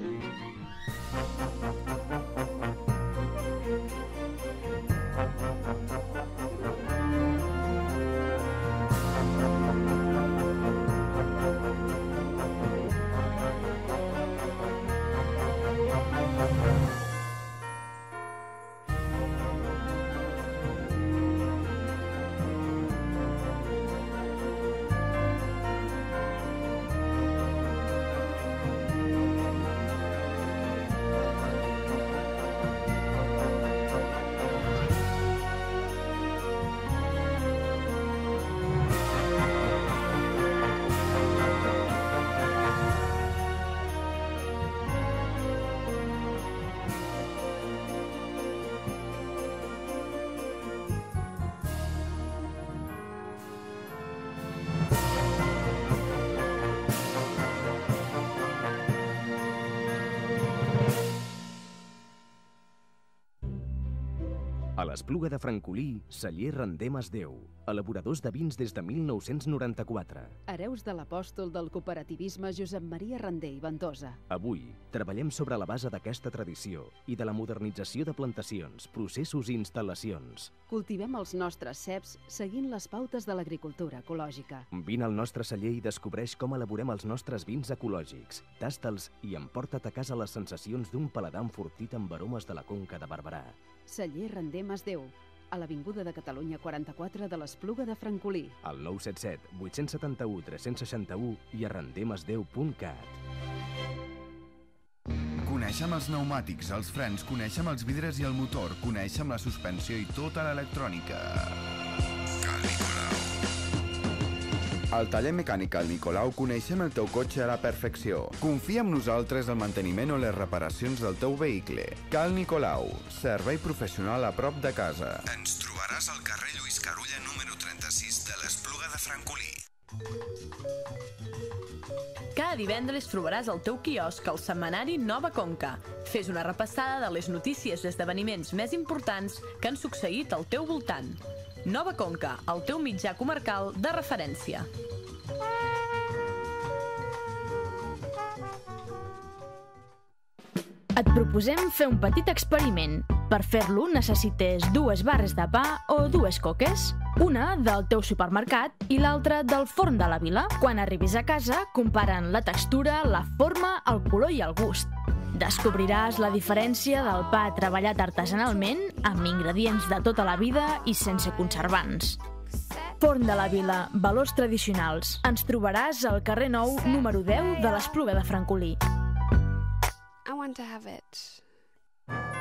L'Espluga de Francolí, celler Rendem es Déu. Elaboradors de vins des de 1994. Hereus de l'apòstol del cooperativisme Josep Maria Rendé i Ventosa. Avui, treballem sobre la base d'aquesta tradició i de la modernització de plantacions, processos i instal·lacions. Cultivem els nostres ceps seguint les pautes de l'agricultura ecològica. Vine al nostre celler i descobreix com elaborem els nostres vins ecològics. Tasta'ls i emporta't a casa les sensacions d'un paladar enfortit amb aromes de la Conca de Barberà. Celler Rendem es Déu. a l'Avinguda de Catalunya 44 de l'Espluga de Francolí. Al 977 871 361 i a randemasdeu.cat. Coneixem els pneumàtics, els frens, coneixem els vidres i el motor, coneixem la suspensió i tota l'electrònica. Cal Nicolau. Al taller mecànic al Nicolau coneixem el teu cotxe a la perfecció. Confia en nosaltres el manteniment o les reparacions del teu vehicle. Cal Nicolau, servei professional a prop de casa. Ens trobaràs al carrer Lluís Carulla número 36 de l'Espluga de Francolí. Cada divendres trobaràs al teu quiosc el setmanari Nova Conca. Fes una repassada de les notícies i esdeveniments més importants que han succeït al teu voltant. Nova Conca, el teu mitjà comarcal de referència. Et proposem fer un petit experiment. Per fer-lo necessites dues barres de pa o dues coques, una del teu supermercat i l'altra del forn de la vila. Quan arribis a casa, comparen la textura, la forma, el color i el gust. Descobriràs la diferència del pa treballat artesanalment, amb ingredients de tota la vida i sense conservants. Forn de la Vila, valors tradicionals. Ens trobaràs al carrer Nou, número 10 de l'Espluga de Francolí. I want to have it.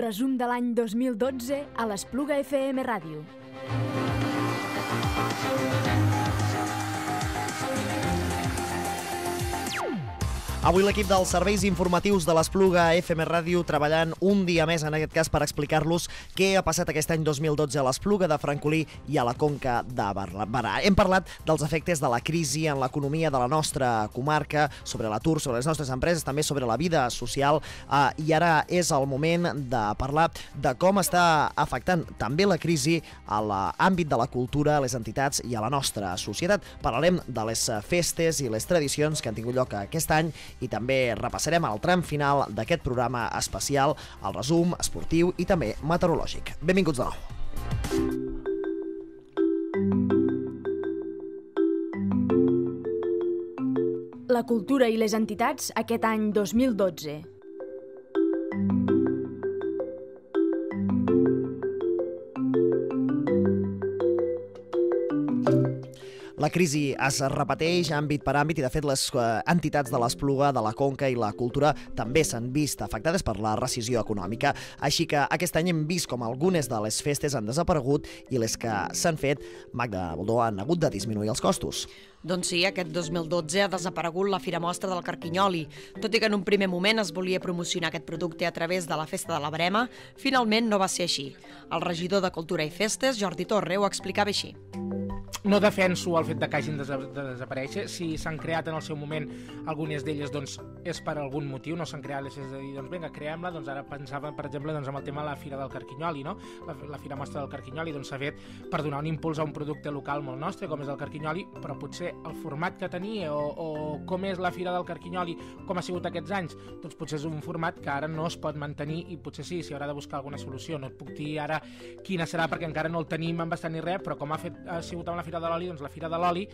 Resum de l'any 2012 a l'Espluga FM Ràdio. Avui l'equip dels serveis informatius de l'Espluga FM Ràdio treballant un dia més, en aquest cas, per explicar-los què ha passat aquest any 2012 a l'Espluga de Francolí i a la Conca de Barberà. Hem parlat dels efectes de la crisi en l'economia de la nostra comarca, sobre l'atur, sobre les nostres empreses, també sobre la vida social, eh, i ara és el moment de parlar de com està afectant també la crisi a l'àmbit de la cultura, a les entitats i a la nostra societat. Parlarem de les festes i les tradicions que han tingut lloc aquest any i també repassarem el tram final d'aquest programa especial, el resum esportiu i també meteorològic. Benvinguts de nou. La cultura i les entitats aquest any 2012. La crisi es repeteix àmbit per àmbit i, de fet, les eh, entitats de l'Espluga, de la Conca i la Cultura també s'han vist afectades per la rescisió econòmica. Així que aquest any hem vist com algunes de les festes han desaparegut i les que s'han fet, Magda Boldó, han hagut de disminuir els costos. Doncs sí, aquest 2012 ha desaparegut la Fira Mostra del Carquinyoli. Tot i que en un primer moment es volia promocionar aquest producte a través de la Festa de la Brema, finalment no va ser així. El regidor de Cultura i Festes, Jordi Torre, ho explicava així no defenso el fet de que hagin de, de desaparèixer. Si s'han creat en el seu moment algunes d'elles, doncs és per algun motiu, no s'han creat, és a dir, doncs vinga, creem-la, doncs ara pensava, per exemple, doncs, amb el tema de la Fira del Carquinyoli, no? La, la Fira Mostra del Carquinyoli, doncs s'ha fet per donar un impuls a un producte local molt nostre, com és el Carquinyoli, però potser el format que tenia o, o com és la Fira del Carquinyoli, com ha sigut aquests anys, doncs potser és un format que ara no es pot mantenir i potser sí, s'hi haurà de buscar alguna solució. No et puc dir ara quina serà perquè encara no el tenim en bastant ni res, però com ha, fet, ha sigut amb la Fira de l'Oli, doncs la Fira de l'Oli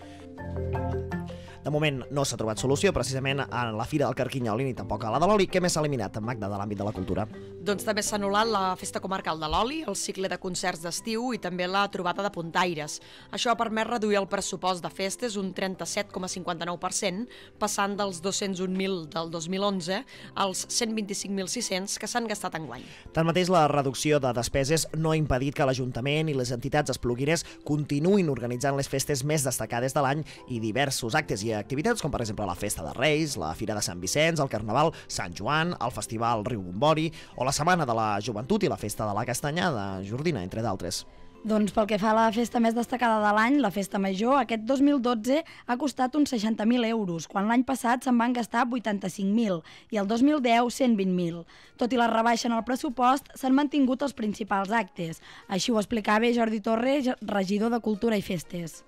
de moment no s'ha trobat solució precisament a la Fira del Carquinyoli ni tampoc a la de l'Oli. Què més s'ha eliminat, en Magda, de l'àmbit de la cultura? Doncs també s'ha anul·lat la Festa Comarcal de l'Oli, el cicle de concerts d'estiu i també la trobada de puntaires. Això ha permès reduir el pressupost de festes un 37,59%, passant dels 201.000 del 2011 als 125.600 que s'han gastat enguany. Tanmateix, la reducció de despeses no ha impedit que l'Ajuntament i les entitats espluguines continuïn organitzant les festes més destacades de l'any i diversos actes i activitats, com per exemple la Festa de Reis, la Fira de Sant Vicenç, el Carnaval Sant Joan, el Festival Riu Bombori o la Setmana de la Joventut i la Festa de la Castanyada, Jordina, entre d'altres. Doncs pel que fa a la festa més destacada de l'any, la festa major, aquest 2012 ha costat uns 60.000 euros, quan l'any passat se'n van gastar 85.000 i el 2010 120.000. Tot i la rebaixa en el pressupost, s'han mantingut els principals actes. Així ho explicava Jordi Torres, regidor de Cultura i Festes.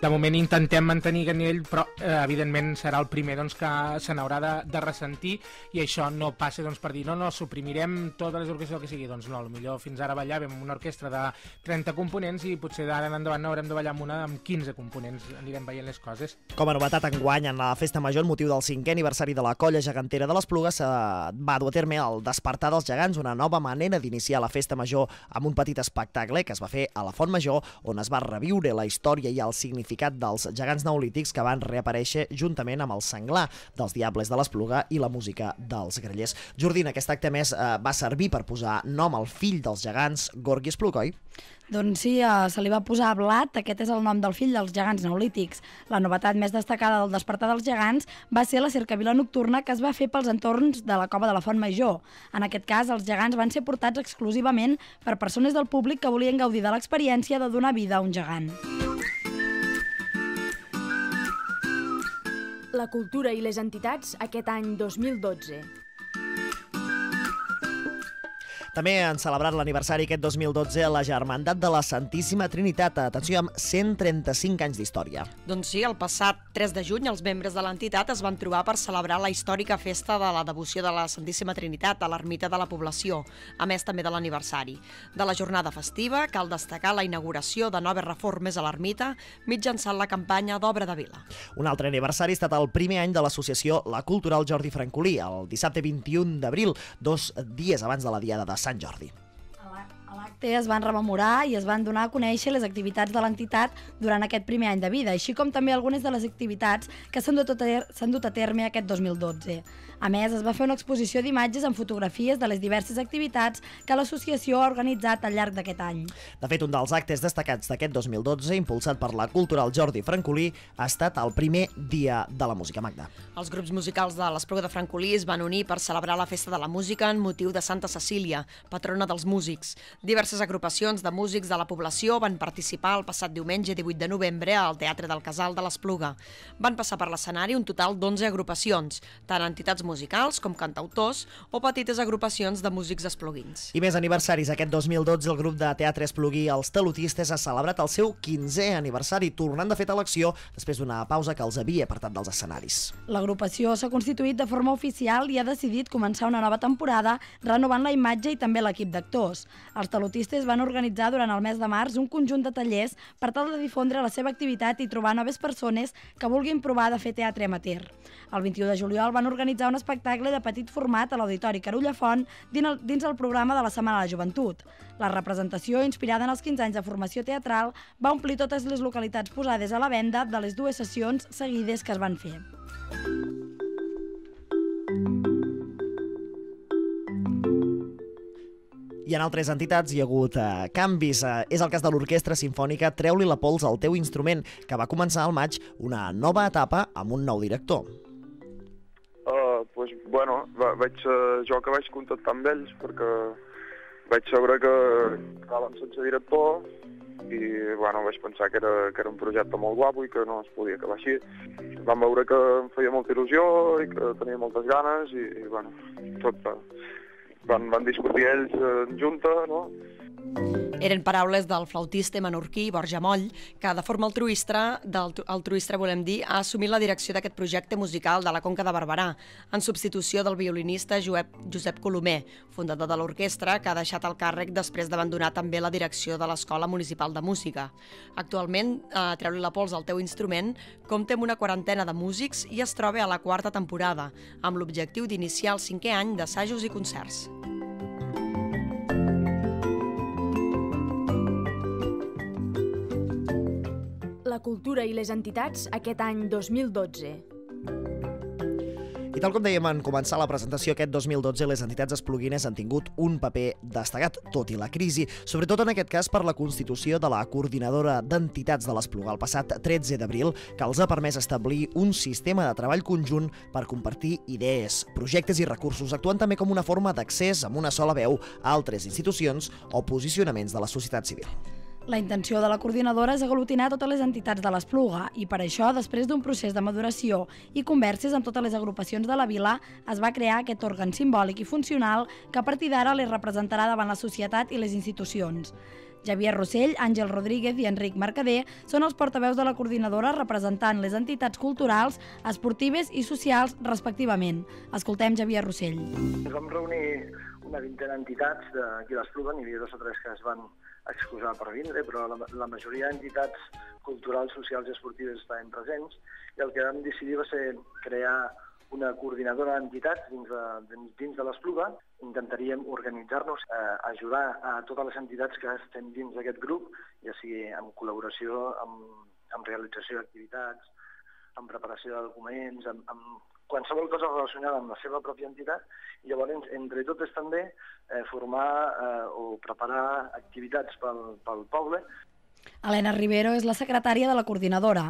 De moment intentem mantenir aquest nivell, però eh, evidentment serà el primer doncs, que se n'haurà de, de ressentir i això no passa doncs, per dir no, no, suprimirem totes les orquestres que sigui. Doncs no, millor fins ara ballàvem una orquestra de 30 components i potser d'ara en endavant no haurem de ballar amb una amb 15 components. Anirem veient les coses. Com a novetat enguany, en la festa major, en motiu del cinquè aniversari de la colla gegantera de l'Espluga, se va dur a terme el Despertar dels Gegants, una nova manera d'iniciar la festa major amb un petit espectacle que es va fer a la Font Major, on es va reviure la història i el significat dels gegants neolítics que van reaparèixer juntament amb el senglar dels Diables de l'Espluga i la música dels grellers. Jordina, aquest acte més eh, va servir per posar nom al fill dels gegants, Gorgi Espluga, oi? Doncs sí, eh, se li va posar Blat, aquest és el nom del fill dels gegants neolítics. La novetat més destacada del despertar dels gegants va ser la cercavila nocturna que es va fer pels entorns de la cova de la Font Major. En aquest cas, els gegants van ser portats exclusivament per persones del públic que volien gaudir de l'experiència de donar vida a un gegant. La cultura i les entitats aquest any 2012. També han celebrat l'aniversari aquest 2012 a la Germandat de la Santíssima Trinitat. Atenció, amb 135 anys d'història. Doncs sí, el passat 3 de juny els membres de l'entitat es van trobar per celebrar la històrica festa de la devoció de la Santíssima Trinitat a l'ermita de la població, a més també de l'aniversari. De la jornada festiva cal destacar la inauguració de noves reformes a l'ermita mitjançant la campanya d'Obra de Vila. Un altre aniversari ha estat el primer any de l'associació La Cultural Jordi Francolí, el dissabte 21 d'abril, dos dies abans de la Diada de Sant Jordi. A l'acte es van rememorar i es van donar a conèixer les activitats de l'entitat durant aquest primer any de vida, així com també algunes de les activitats que s'han dut, a ter dut a terme aquest 2012. A més, es va fer una exposició d'imatges amb fotografies de les diverses activitats que l'associació ha organitzat al llarg d'aquest any. De fet, un dels actes destacats d'aquest 2012, impulsat per la cultural Jordi Francolí, ha estat el primer dia de la música Magda. Els grups musicals de l'Espluga de Francolí es van unir per celebrar la festa de la música en motiu de Santa Cecília, patrona dels músics. Diverses agrupacions de músics de la població van participar el passat diumenge 18 de novembre al Teatre del Casal de l'Espluga. Van passar per l'escenari un total d'11 agrupacions, tant entitats musicals com cantautors o petites agrupacions de músics espluguins. I més aniversaris. Aquest 2012 el grup de teatre Esplugui Els Talutistes ha celebrat el seu 15è aniversari, tornant de fet a l'acció després d'una pausa que els havia apartat dels escenaris. L'agrupació s'ha constituït de forma oficial i ha decidit començar una nova temporada renovant la imatge i també l'equip d'actors. Els talutistes van organitzar durant el mes de març un conjunt de tallers per tal de difondre la seva activitat i trobar noves persones que vulguin provar de fer teatre amateur. El 21 de juliol van organitzar un espectacle de petit format a l'Auditori Carulla Font dins el programa de la Setmana de la Joventut. La representació, inspirada en els 15 anys de formació teatral, va omplir totes les localitats posades a la venda de les dues sessions seguides que es van fer. I en altres entitats hi ha hagut eh, canvis. Eh, és el cas de l'Orquestra Simfònica Treu-li la pols al teu instrument, que va començar al maig una nova etapa amb un nou director. Uh, pues, bueno, va, vaig, uh, jo que vaig contactar amb ells perquè vaig saber que estaven sense director i bueno, vaig pensar que era, que era un projecte molt guapo i que no es podia acabar així. Vam veure que em feia molta il·lusió i que tenia moltes ganes i, i bueno, tot va, van, van discutir ells en junta, no? Eren paraules del flautista menorquí Borja Moll, que de forma altruista, altruista volem dir, ha assumit la direcció d'aquest projecte musical de la Conca de Barberà, en substitució del violinista Josep, Josep Colomer, fundador de l'orquestra, que ha deixat el càrrec després d'abandonar també la direcció de l'Escola Municipal de Música. Actualment, eh, Treu-li la pols al teu instrument, compta amb una quarantena de músics i es troba a la quarta temporada, amb l'objectiu d'iniciar el cinquè any d'assajos i concerts. La cultura i les entitats aquest any 2012. I tal com dèiem en començar la presentació, aquest 2012 les entitats espluguines han tingut un paper destacat, tot i la crisi, sobretot en aquest cas per la constitució de la Coordinadora d'Entitats de l'Espluga el passat 13 d'abril, que els ha permès establir un sistema de treball conjunt per compartir idees, projectes i recursos, actuant també com una forma d'accés amb una sola veu a altres institucions o posicionaments de la societat civil. La intenció de la coordinadora és aglutinar totes les entitats de l'Espluga i per això, després d'un procés de maduració i converses amb totes les agrupacions de la vila, es va crear aquest òrgan simbòlic i funcional que a partir d'ara les representarà davant la societat i les institucions. Javier Rossell, Àngel Rodríguez i Enric Mercader són els portaveus de la coordinadora representant les entitats culturals, esportives i socials respectivament. Escoltem Javier Rossell. Ens vam reunir una vintena d'entitats d'aquí l'Espluga, n'hi havia dos o tres que es van excusar per vindre, però la, la majoria d'entitats culturals, socials i esportives estaven presents i el que vam decidir va ser crear una coordinadora d'entitats dins de, dins de l'Espluga. Intentaríem organitzar-nos, eh, ajudar a totes les entitats que estem dins d'aquest grup, ja sigui en col·laboració, amb, amb realització d'activitats, amb preparació de documents, amb, amb qualsevol cosa relacionada amb la seva pròpia entitat i llavors entre totes també eh, formar eh, o preparar activitats pel, pel poble Helena Rivero és la secretària de la coordinadora.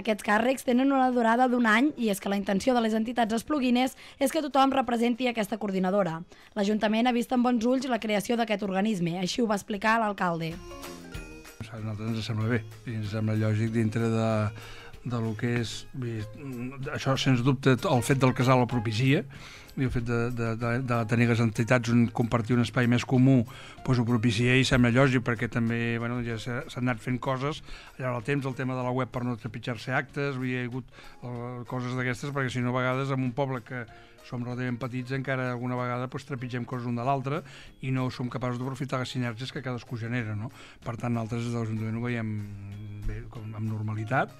Aquests càrrecs tenen una durada d'un any i és que la intenció de les entitats espluguines és que tothom representi aquesta coordinadora. L'Ajuntament ha vist amb bons ulls la creació d'aquest organisme, així ho va explicar l'alcalde. A nosaltres ens sembla bé i ens sembla lògic dintre de, de lo que és... Això, sens dubte, el fet del casal ho propicia, i el fet de, de, de, de tenir les entitats on compartir un espai més comú doncs ho propicia i sembla lògic perquè també bueno, ja s'han anat fent coses al temps, el tema de la web per no trepitjar-se actes, hi ha hagut uh, coses d'aquestes perquè si no a vegades en un poble que som relativament petits encara alguna vegada pues, trepitgem coses un de l'altre i no som capaços d'aprofitar les sinergies que cadascú genera. No? Per tant, nosaltres des de l'Ajuntament ho veiem bé, com, amb normalitat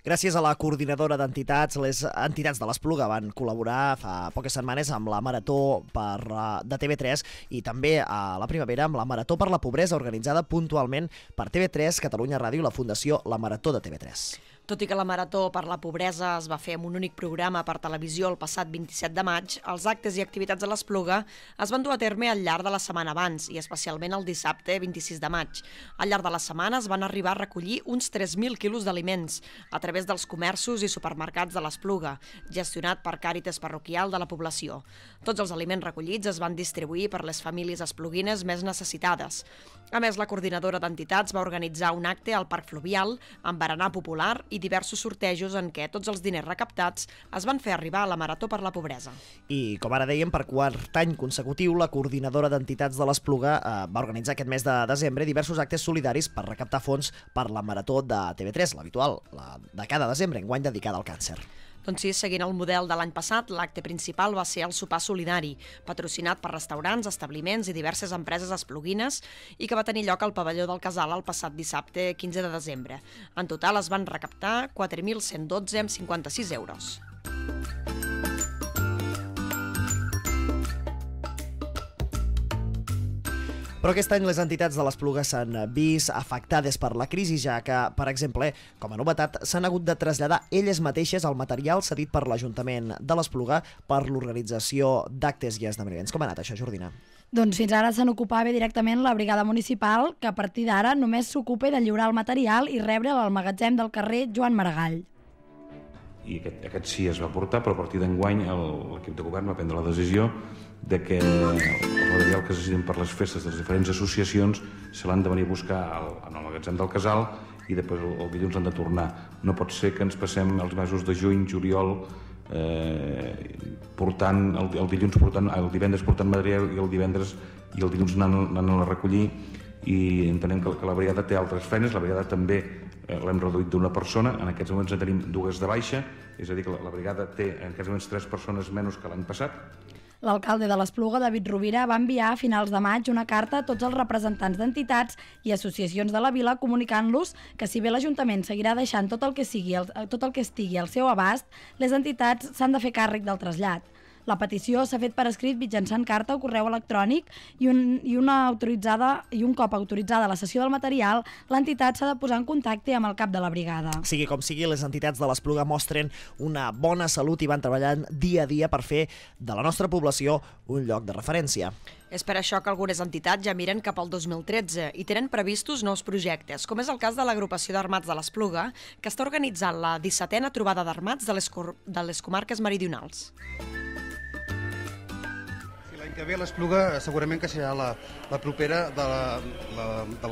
Gràcies a la coordinadora d'entitats, les entitats de l'Espluga van col·laborar fa poques setmanes amb la Marató per, uh, de TV3 i també a la primavera amb la Marató per la Pobresa organitzada puntualment per TV3, Catalunya Ràdio i la Fundació La Marató de TV3. Tot i que la Marató per la Pobresa es va fer amb un únic programa per televisió el passat 27 de maig, els actes i activitats a l'Espluga es van dur a terme al llarg de la setmana abans i especialment el dissabte 26 de maig. Al llarg de la setmana es van arribar a recollir uns 3.000 quilos d'aliments a través dels comerços i supermercats de l'Espluga, gestionat per Càritas Parroquial de la població. Tots els aliments recollits es van distribuir per les famílies espluguines més necessitades. A més, la coordinadora d'entitats va organitzar un acte al Parc Fluvial amb berenar popular i diversos sortejos en què tots els diners recaptats es van fer arribar a la Marató per la Pobresa. I, com ara dèiem, per quart any consecutiu, la coordinadora d'entitats de l'Espluga eh, va organitzar aquest mes de desembre diversos actes solidaris per recaptar fons per la Marató de TV3, l'habitual, la de cada desembre, enguany dedicada al càncer. Doncs sí, seguint el model de l'any passat, l'acte principal va ser el sopar solidari, patrocinat per restaurants, establiments i diverses empreses espluguines i que va tenir lloc al pavelló del Casal el passat dissabte 15 de desembre. En total es van recaptar 4.112,56 euros. Però aquest any les entitats de l'Espluga s'han vist afectades per la crisi, ja que, per exemple, com a novetat, s'han hagut de traslladar elles mateixes el material cedit per l'Ajuntament de l'Espluga per l'organització d'actes i esdeveniments. Com ha anat això, Jordina? Doncs fins ara se n'ocupava directament la brigada municipal, que a partir d'ara només s'ocupa de lliurar el material i rebre'l al magatzem del carrer Joan Maragall. I aquest, aquest sí es va portar, però a partir d'enguany l'equip de govern va prendre la decisió de que el material que es per les festes de les diferents associacions se l'han de venir a buscar al, en el magatzem del casal i després el, el dilluns han de tornar. No pot ser que ens passem els mesos de juny, juliol, eh, portant, el, el dilluns portant, el divendres portant material i el divendres i el dilluns anant, anant a recollir i entenem que, que la brigada té altres feines, la brigada també eh, l'hem reduït d'una persona, en aquests moments en tenim dues de baixa, és a dir, que la, la brigada té en aquests moments tres persones menys que l'any passat, L'alcalde de l'Espluga, David Rovira, va enviar a finals de maig una carta a tots els representants d'entitats i associacions de la vila comunicant-los que si bé l'Ajuntament seguirà deixant tot el que sigui tot el que estigui al seu abast, les entitats s'han de fer càrrec del trasllat. La petició s'ha fet per escrit mitjançant carta o correu electrònic i, un, i, una autoritzada, i un cop autoritzada la cessió del material, l'entitat s'ha de posar en contacte amb el cap de la brigada. Sigui com sigui, les entitats de l'Espluga mostren una bona salut i van treballant dia a dia per fer de la nostra població un lloc de referència. És per això que algunes entitats ja miren cap al 2013 i tenen previstos nous projectes, com és el cas de l'agrupació d'armats de l'Espluga, que està organitzant la 17a trobada d'armats de, les de les comarques meridionals que ve l'Espluga segurament que serà la, la propera de la- la- de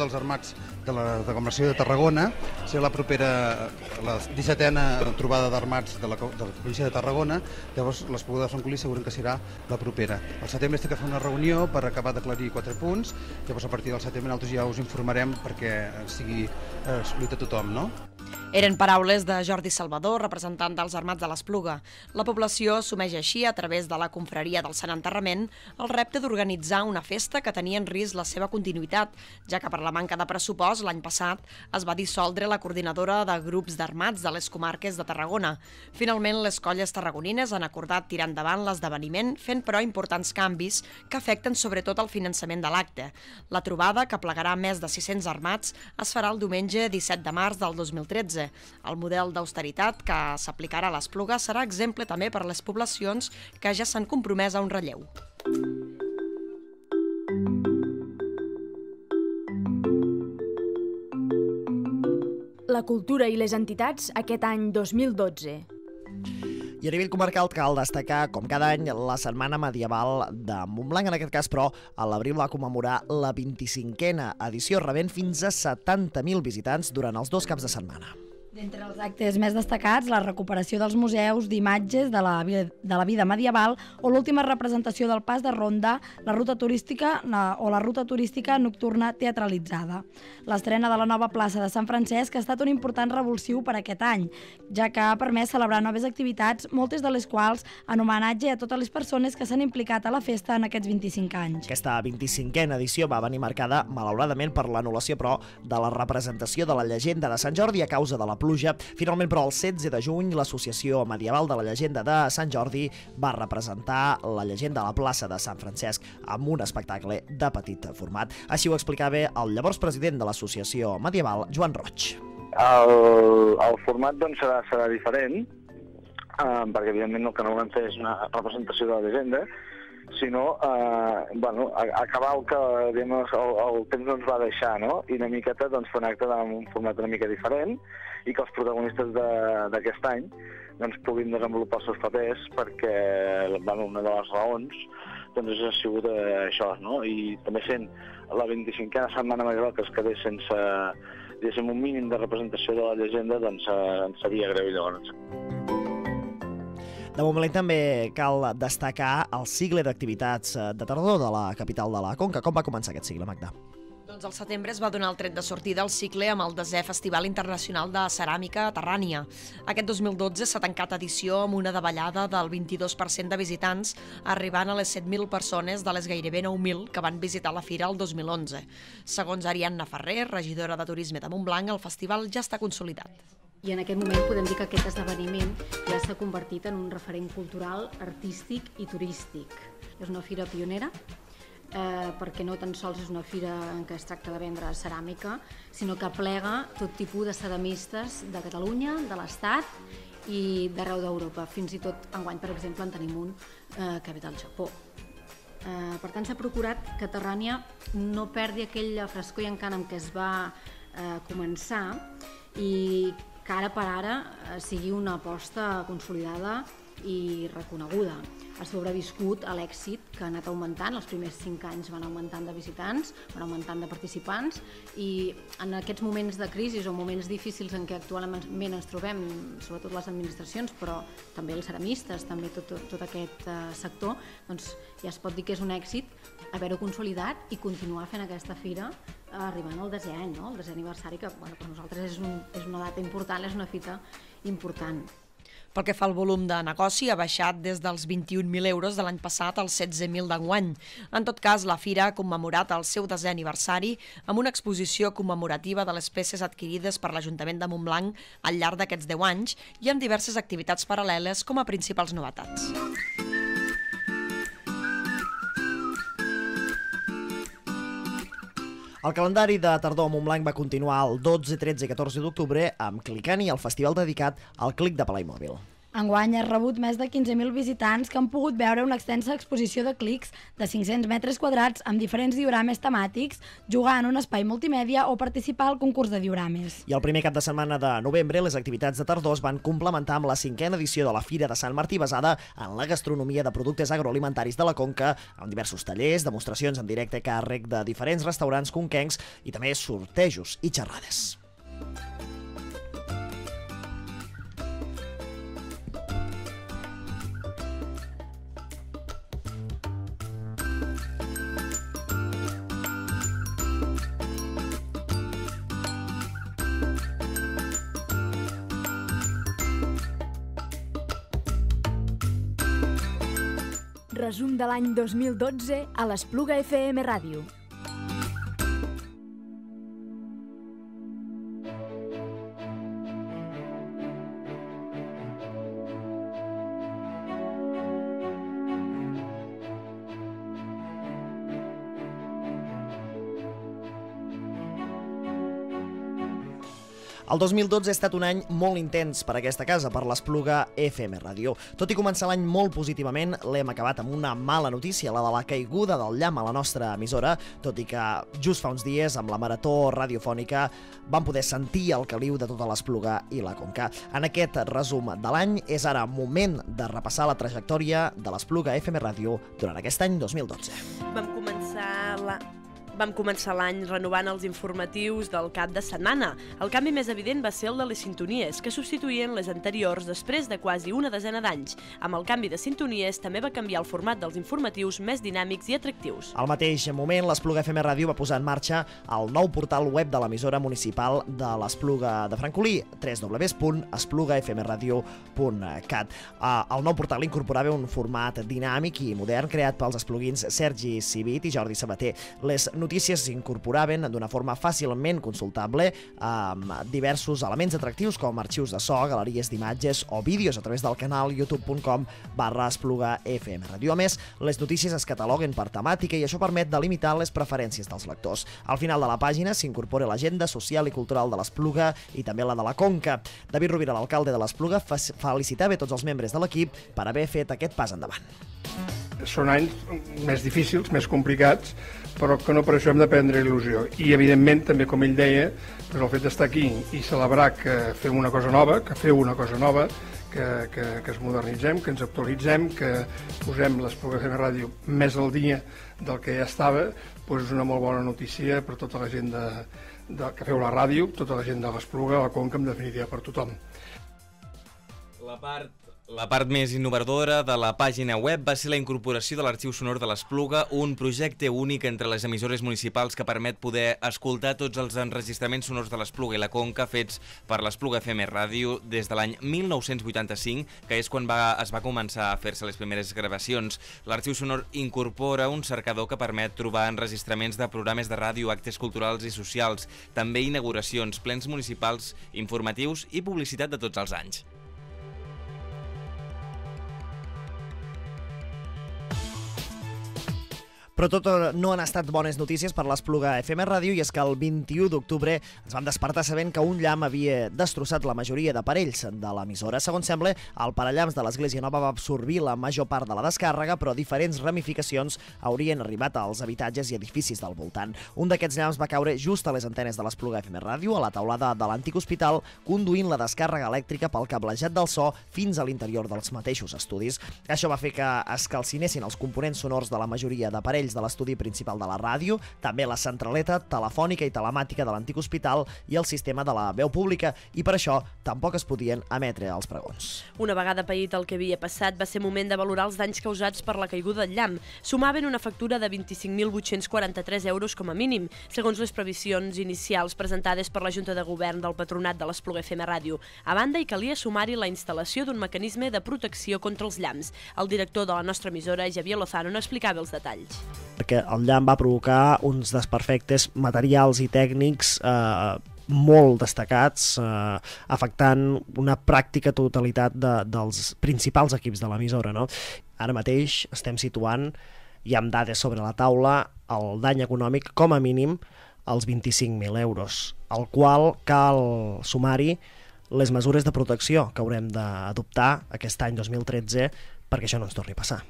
dels armats de la Conglomeració de Tarragona, serà la propera, la 17a trobada d'armats de, la, de la província de Tarragona, llavors l'Espluga de Francolí segurament que serà la propera. Al setembre té que fer una reunió per acabar d'aclarir quatre punts, llavors a partir del setembre nosaltres ja us informarem perquè sigui eh, excluït a tothom, no? Eren paraules de Jordi Salvador, representant dels Armats de l'Espluga. La població assumeix així, a través de la confraria del Sant Enterrament, el repte d'organitzar una festa que tenia en risc la seva continuïtat, ja que per la manca de pressupost l'any passat es va dissoldre la coordinadora de grups d'armats de les comarques de Tarragona. Finalment, les colles tarragonines han acordat tirar endavant l'esdeveniment, fent però importants canvis que afecten sobretot el finançament de l'acte. La trobada, que plegarà més de 600 armats, es farà el diumenge 17 de març del 2013. El model d'austeritat que s'aplicarà a l'Espluga serà exemple també per les poblacions que ja s'han compromès a un relleu. La cultura i les entitats aquest any 2012. I a nivell comarcal cal destacar, com cada any, la Setmana Medieval de Montblanc. En aquest cas, però, a l'abril va commemorar la 25a edició, rebent fins a 70.000 visitants durant els dos caps de setmana. D'entre els actes més destacats, la recuperació dels museus d'imatges de, la, de la vida medieval o l'última representació del pas de ronda, la ruta turística na- o la ruta turística nocturna teatralitzada. L'estrena de la nova plaça de Sant Francesc ha estat un important revulsiu per aquest any, ja que ha permès celebrar noves activitats, moltes de les quals en homenatge a totes les persones que s'han implicat a la festa en aquests 25 anys. Aquesta 25a edició va venir marcada, malauradament, per l'anul·lació, però, de la representació de la llegenda de Sant Jordi a causa de la pluja. Finalment, però, el 16 de juny, l'Associació Medieval de la Llegenda de Sant Jordi va representar la llegenda a la plaça de Sant Francesc amb un espectacle de petit format. Així ho explicava el llavors president de l'Associació Medieval, Joan Roig. El, el format doncs, serà, serà diferent, eh, perquè evidentment el que no volem fer és una representació de la llegenda, sinó eh, bueno, a- acabar el que diguem, el, el temps ens va deixar, no? i una miqueta doncs, fer un acte amb un format una mica diferent i que els protagonistes d'aquest any doncs, puguin desenvolupar els seus papers perquè bueno, una de les raons doncs, ha sigut eh, això, no? i també sent la 25a setmana medieval que es quedés sense diguéssim, un mínim de representació de la llegenda, doncs eh, seria greu llavors. De moment també cal destacar el cicle d'activitats eh, de tardor de la capital de la Conca. Com va començar aquest cicle, Magda? Doncs al setembre es va donar el tret de sortida al cicle amb el desè Festival Internacional de Ceràmica Terrània. Aquest 2012 s'ha tancat edició amb una davallada del 22% de visitants, arribant a les 7.000 persones de les gairebé 9.000 que van visitar la fira el 2011. Segons Ariadna Ferrer, regidora de Turisme de Montblanc, el festival ja està consolidat. I en aquest moment podem dir que aquest esdeveniment ja s'ha convertit en un referent cultural, artístic i turístic. És una fira pionera, eh, perquè no tan sols és una fira en què es tracta de vendre ceràmica, sinó que plega tot tipus de ceramistes de Catalunya, de l'Estat i d'arreu d'Europa. Fins i tot enguany, per exemple, en tenim un eh, que ve del Japó. Eh, per tant, s'ha procurat que Terrània no perdi aquella frescor i encant amb què es va eh, començar i que ara per ara eh, sigui una aposta consolidada i reconeguda. Ha sobreviscut a l'èxit que ha anat augmentant, els primers cinc anys van augmentant de visitants, van augmentant de participants i en aquests moments de crisi o moments difícils en què actualment ens trobem, sobretot les administracions, però també els ceramistes, també tot, tot, aquest eh, sector, doncs ja es pot dir que és un èxit haver-ho consolidat i continuar fent aquesta fira arribant al desè any, no? el desè aniversari, que bueno, per nosaltres és, un, és una data important, és una fita important. Pel que fa al volum de negoci, ha baixat des dels 21.000 euros de l'any passat als 16.000 d'enguany. En tot cas, la Fira ha commemorat el seu desè aniversari amb una exposició commemorativa de les peces adquirides per l'Ajuntament de Montblanc al llarg d'aquests 10 anys i amb diverses activitats paral·leles com a principals novetats. El calendari de tardor a Montblanc va continuar el 12, 13 i 14 d'octubre amb Clicani, el festival dedicat al clic de Palaimòbil. Enguany ha rebut més de 15.000 visitants que han pogut veure una extensa exposició de clics de 500 metres quadrats amb diferents diorames temàtics, jugar en un espai multimèdia o participar al concurs de diorames. I el primer cap de setmana de novembre, les activitats de tardor es van complementar amb la cinquena edició de la Fira de Sant Martí basada en la gastronomia de productes agroalimentaris de la Conca, amb diversos tallers, demostracions en directe càrrec de diferents restaurants conquencs i també sortejos i xerrades. Resum de l'any 2012 a l'Espluga FM Ràdio. El 2012 ha estat un any molt intens per aquesta casa, per l'Espluga FM Ràdio. Tot i començar l'any molt positivament, l'hem acabat amb una mala notícia, la de la caiguda del llamp a la nostra emissora, tot i que just fa uns dies, amb la marató radiofònica, vam poder sentir el caliu de tota l'Espluga i la Conca. En aquest resum de l'any, és ara moment de repassar la trajectòria de l'Espluga FM Ràdio durant aquest any 2012. Vam començar la, Vam començar l'any renovant els informatius del cap de setmana. El canvi més evident va ser el de les sintonies, que substituïen les anteriors després de quasi una desena d'anys. Amb el canvi de sintonies també va canviar el format dels informatius més dinàmics i atractius. Al mateix moment, l'Espluga FM Ràdio va posar en marxa el nou portal web de l'emissora municipal de l'Espluga de Francolí, www.esplugafmradio.cat. Ah, el nou portal incorporava un format dinàmic i modern creat pels espluguins Sergi Civit i Jordi Sabater. Les notícies s'incorporaven d'una forma fàcilment consultable amb diversos elements atractius com arxius de so, galeries d'imatges o vídeos a través del canal youtube.com barra espluga FM Radio. A més, les notícies es cataloguen per temàtica i això permet delimitar les preferències dels lectors. Al final de la pàgina s'incorpora l'agenda social i cultural de l'Espluga i també la de la Conca. David Rovira, l'alcalde de l'Espluga, felicitava tots els membres de l'equip per haver fet aquest pas endavant. Són anys més difícils, més complicats, però que no per això hem de prendre il·lusió. I, evidentment, també, com ell deia, doncs el fet d'estar aquí i celebrar que fem una cosa nova, que feu una cosa nova, que, que, que es modernitzem, que ens actualitzem, que posem l'Espluga FM Ràdio més al dia del que ja estava, doncs és una molt bona notícia per tota la gent de, de, que feu la ràdio, tota la gent de l'Espluga, la Conca, en definitiva, per tothom. La part la part més innovadora de la pàgina web va ser la incorporació de l'arxiu sonor de l'Espluga, un projecte únic entre les emissores municipals que permet poder escoltar tots els enregistraments sonors de l'Espluga i la Conca fets per l'Espluga FM Ràdio des de l'any 1985, que és quan va, es va començar a fer-se les primeres gravacions. L'arxiu sonor incorpora un cercador que permet trobar enregistraments de programes de ràdio, actes culturals i socials, també inauguracions, plens municipals, informatius i publicitat de tots els anys. Però tot no han estat bones notícies per l'Espluga FM Ràdio i és que el 21 d'octubre ens vam despertar sabent que un llamp havia destrossat la majoria d'aparells de l'emissora. Segons sembla, el parallamps de l'Església Nova va absorbir la major part de la descàrrega, però diferents ramificacions haurien arribat als habitatges i edificis del voltant. Un d'aquests llamps va caure just a les antenes de l'Espluga FM Ràdio, a la taulada de l'antic hospital, conduint la descàrrega elèctrica pel cablejat del so fins a l'interior dels mateixos estudis. Això va fer que es calcinessin els components sonors de la majoria d'aparells aparells de l'estudi principal de la ràdio, també la centraleta telefònica i telemàtica de l'antic hospital i el sistema de la veu pública, i per això tampoc es podien emetre els pregons. Una vegada paït el que havia passat, va ser moment de valorar els danys causats per la caiguda del llamp. Sumaven una factura de 25.843 euros com a mínim, segons les previsions inicials presentades per la Junta de Govern del Patronat de l'Espluga FM Ràdio. A banda, hi calia sumar-hi la instal·lació d'un mecanisme de protecció contra els llamps. El director de la nostra emissora, Javier Lozano, n'explicava els detalls perquè el llamp va provocar uns desperfectes materials i tècnics eh, molt destacats, eh, afectant una pràctica totalitat de, dels principals equips de l'emissora. No? Ara mateix estem situant, i amb dades sobre la taula, el dany econòmic com a mínim als 25.000 euros, al qual cal sumar-hi les mesures de protecció que haurem d'adoptar aquest any 2013 perquè això no ens torni a passar.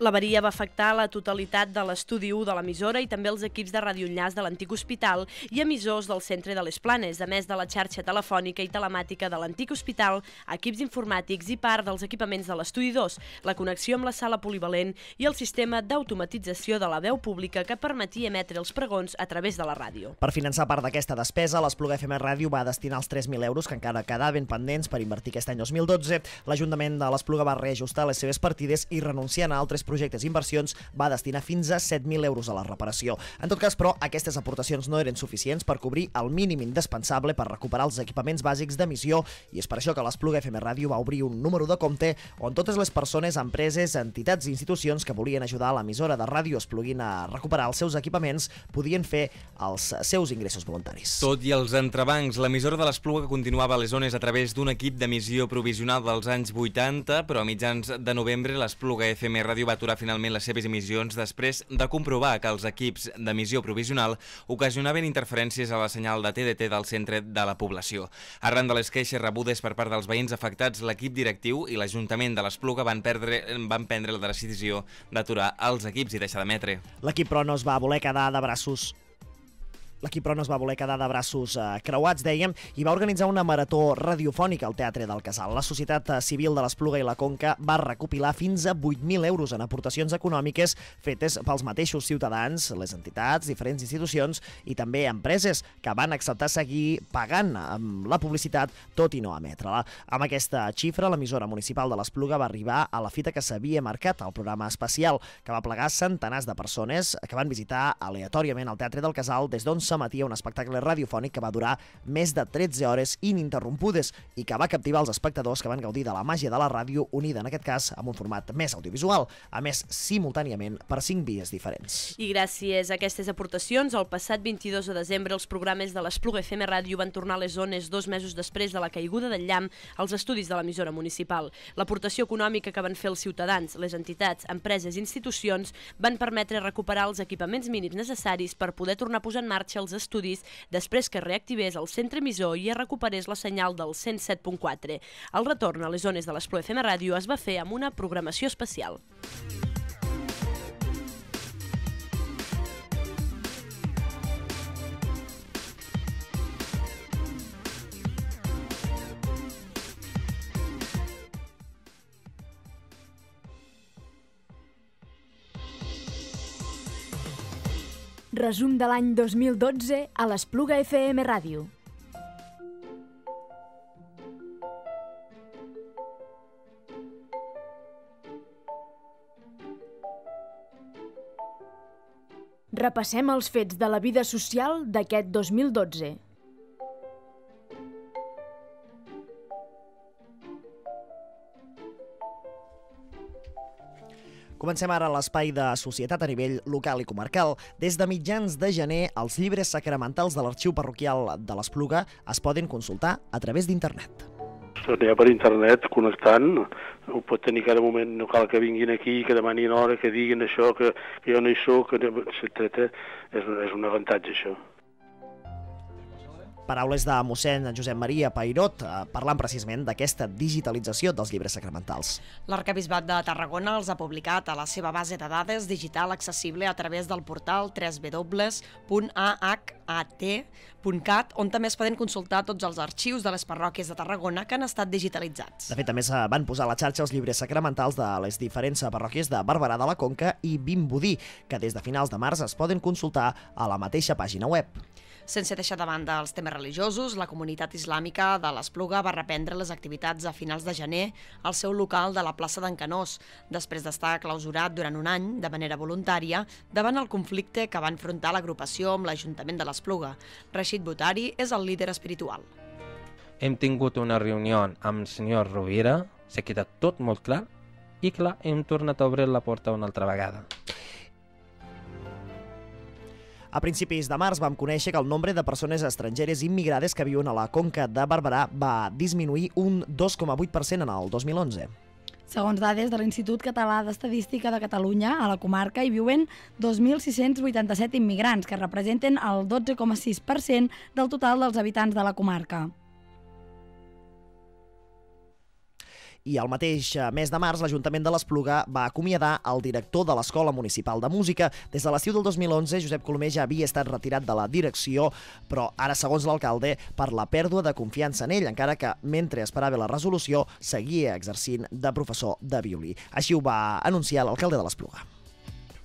L'avaria va afectar la totalitat de l'estudi 1 de l'emissora i també els equips de radioenllaç de l'antic hospital i emissors del centre de les Planes, a més de la xarxa telefònica i telemàtica de l'antic hospital, equips informàtics i part dels equipaments de l'estudi 2, la connexió amb la sala polivalent i el sistema d'automatització de la veu pública que permetia emetre els pregons a través de la ràdio. Per finançar part d'aquesta despesa, l'Espluga FM Ràdio va destinar els 3.000 euros que encara quedaven pendents per invertir aquest any 2012. L'Ajuntament de l'Espluga va reajustar les seves partides i renunciant a altres projectes i inversions va destinar fins a 7.000 euros a la reparació. En tot cas, però, aquestes aportacions no eren suficients per cobrir el mínim indispensable per recuperar els equipaments bàsics d'emissió i és per això que l'Espluga FM Ràdio va obrir un número de compte on totes les persones, empreses, entitats i institucions que volien ajudar l'emissora de ràdio Espluguin a recuperar els seus equipaments podien fer els seus ingressos voluntaris. Tot i els entrebancs, l'emissora de l'Espluga continuava a les zones a través d'un equip d'emissió provisional dels anys 80, però a mitjans de novembre l'Espluga FM Ràdio va aturar finalment les seves emissions després de comprovar que els equips d'emissió provisional ocasionaven interferències a la senyal de TDT del centre de la població. Arran de les queixes rebudes per part dels veïns afectats, l'equip directiu i l'Ajuntament de l'Espluga van, perdre, van prendre la decisió d'aturar els equips i deixar d'emetre. L'equip, però, no es va voler quedar de braços L'equip però no es va voler quedar de braços eh, creuats, dèiem, i va organitzar una marató radiofònica al Teatre del Casal. La Societat Civil de l'Espluga i la Conca va recopilar fins a 8.000 euros en aportacions econòmiques fetes pels mateixos ciutadans, les entitats, diferents institucions i també empreses que van acceptar seguir pagant amb la publicitat, tot i no emetre-la. Amb aquesta xifra, l'emissora municipal de l'Espluga va arribar a la fita que s'havia marcat al programa especial, que va plegar centenars de persones que van visitar aleatòriament el Teatre del Casal des d'on s'emetia un espectacle radiofònic que va durar més de 13 hores ininterrompudes i que va captivar els espectadors que van gaudir de la màgia de la ràdio unida, en aquest cas, amb un format més audiovisual, a més, simultàniament per cinc vies diferents. I gràcies a aquestes aportacions, el passat 22 de desembre els programes de l'Espluga FM Ràdio van tornar a les zones dos mesos després de la caiguda del llamp als estudis de l'emissora municipal. L'aportació econòmica que van fer els ciutadans, les entitats, empreses i institucions van permetre recuperar els equipaments mínims necessaris per poder tornar a posar en marxa els estudis després que reactivés el centre emissor i es recuperés la senyal del 107.4. El retorn a les zones de l'Espluga FM Ràdio es va fer amb una programació especial. Resum de l'any 2012 a l'Espluga FM Ràdio. Repassem els fets de la vida social d'aquest 2012. Comencem ara l'espai de societat a nivell local i comarcal. Des de mitjans de gener, els llibres sacramentals de l'arxiu parroquial de l'Espluga es poden consultar a través d'internet. Ja per internet, connectant, ho pot tenir cada moment, no cal que vinguin aquí, que demanin hora, que diguin això, que, que jo no hi soc, etc. És, és un avantatge, això. Paraules de mossèn Josep Maria Pairot eh, parlant precisament d'aquesta digitalització dels llibres sacramentals. L'Arcabisbat de Tarragona els ha publicat a la seva base de dades digital accessible a través del portal www.ahat.cat, on també es poden consultar tots els arxius de les parròquies de Tarragona que han estat digitalitzats. De fet, també van posar a la xarxa els llibres sacramentals de les diferents parròquies de Barberà de la Conca i Vimbodí, que des de finals de març es poden consultar a la mateixa pàgina web. Sense deixar de banda els temes religiosos, la comunitat islàmica de l'Espluga va reprendre les activitats a finals de gener al seu local de la plaça d'en Canós, després d'estar clausurat durant un any, de manera voluntària, davant el conflicte que va enfrontar l'agrupació amb l'Ajuntament de l'Espluga. Reixit Botari és el líder espiritual. Hem tingut una reunió amb el senyor Rovira, s'ha quedat tot molt clar, i clar, hem tornat a obrir la porta una altra vegada. A principis de març vam conèixer que el nombre de persones estrangeres immigrades que viuen a la Conca de Barberà va disminuir un 2,8% en el 2011. Segons dades de l'Institut Català d'Estadística de Catalunya, a la comarca hi viuen 2.687 immigrants, que representen el 12,6% del total dels habitants de la comarca. I el mateix eh, mes de març, l'Ajuntament de l'Espluga va acomiadar el director de l'Escola Municipal de Música. Des de l'estiu del 2011, Josep Colomer ja havia estat retirat de la direcció, però ara, segons l'alcalde, per la pèrdua de confiança en ell, encara que, mentre esperava la resolució, seguia exercint de professor de violí. Així ho va anunciar l'alcalde de l'Espluga.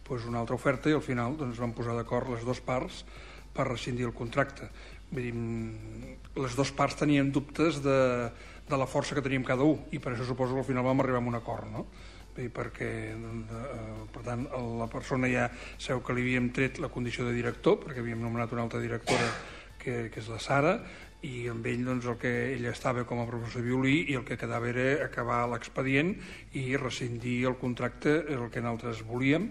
Pues una altra oferta i al final doncs, van posar d'acord les dues parts per rescindir el contracte. Vull dir, mm, les dues parts tenien dubtes de, de la força que teníem cada un i per això suposo que al final vam arribar a un acord no? I perquè eh, per tant la persona ja seu que li havíem tret la condició de director perquè havíem nomenat una altra directora que, que és la Sara i amb ell doncs, el que ell estava com a professor de violí i el que quedava era acabar l'expedient i rescindir el contracte el que nosaltres volíem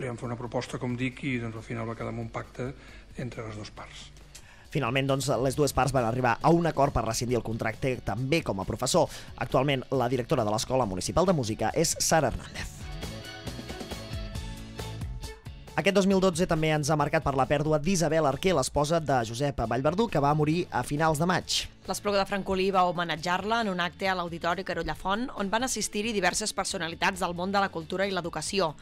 vam fer una proposta com dic i doncs, al final va quedar en un pacte entre les dues parts Finalment, doncs, les dues parts van arribar a un acord per rescindir el contracte també com a professor. Actualment, la directora de l'Escola Municipal de Música és Sara Hernández. Aquest 2012 també ens ha marcat per la pèrdua d'Isabel Arquer, l'esposa de Josep Vallverdú, que va morir a finals de maig. L'Espluga de Francolí va homenatjar-la en un acte a l'Auditori Carolla Font, on van assistir-hi diverses personalitats del món de la cultura i l'educació.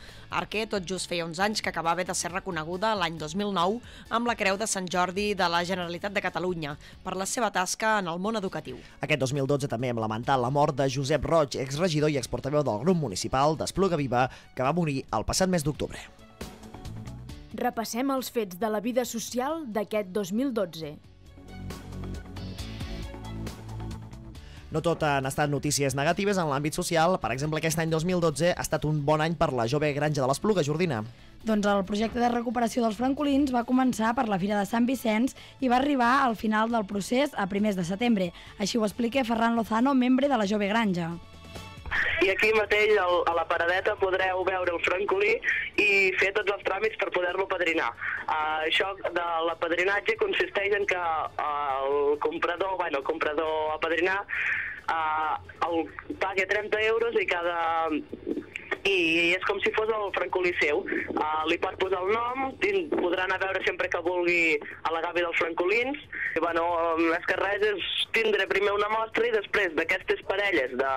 Arquer tot just feia uns anys que acabava de ser reconeguda l'any 2009 amb la Creu de Sant Jordi de la Generalitat de Catalunya per la seva tasca en el món educatiu. Aquest 2012 també hem lamentat la mort de Josep Roig, exregidor i exportaveu del grup municipal d'Espluga Viva, que va morir el passat mes d'octubre. Repassem els fets de la vida social d'aquest 2012. No tot han estat notícies negatives en l'àmbit social. Per exemple, aquest any 2012 ha estat un bon any per la jove granja de l'Espluga, Jordina. Doncs el projecte de recuperació dels francolins va començar per la Fira de Sant Vicenç i va arribar al final del procés a primers de setembre. Així ho explica Ferran Lozano, membre de la Jove Granja i aquí mateix al, a la paradeta podreu veure el francolí i fer tots els tràmits per poder-lo padrinar. Uh, això de l'apadrinatge consisteix en que uh, el comprador, bueno, el comprador a padrinar uh, el paga 30 euros i cada i és com si fos el francolí seu. Uh, li pot posar el nom, podrà anar a veure sempre que vulgui a la gavi dels francolins. I, bueno, més que res és tindre primer una mostra i després d'aquestes parelles de,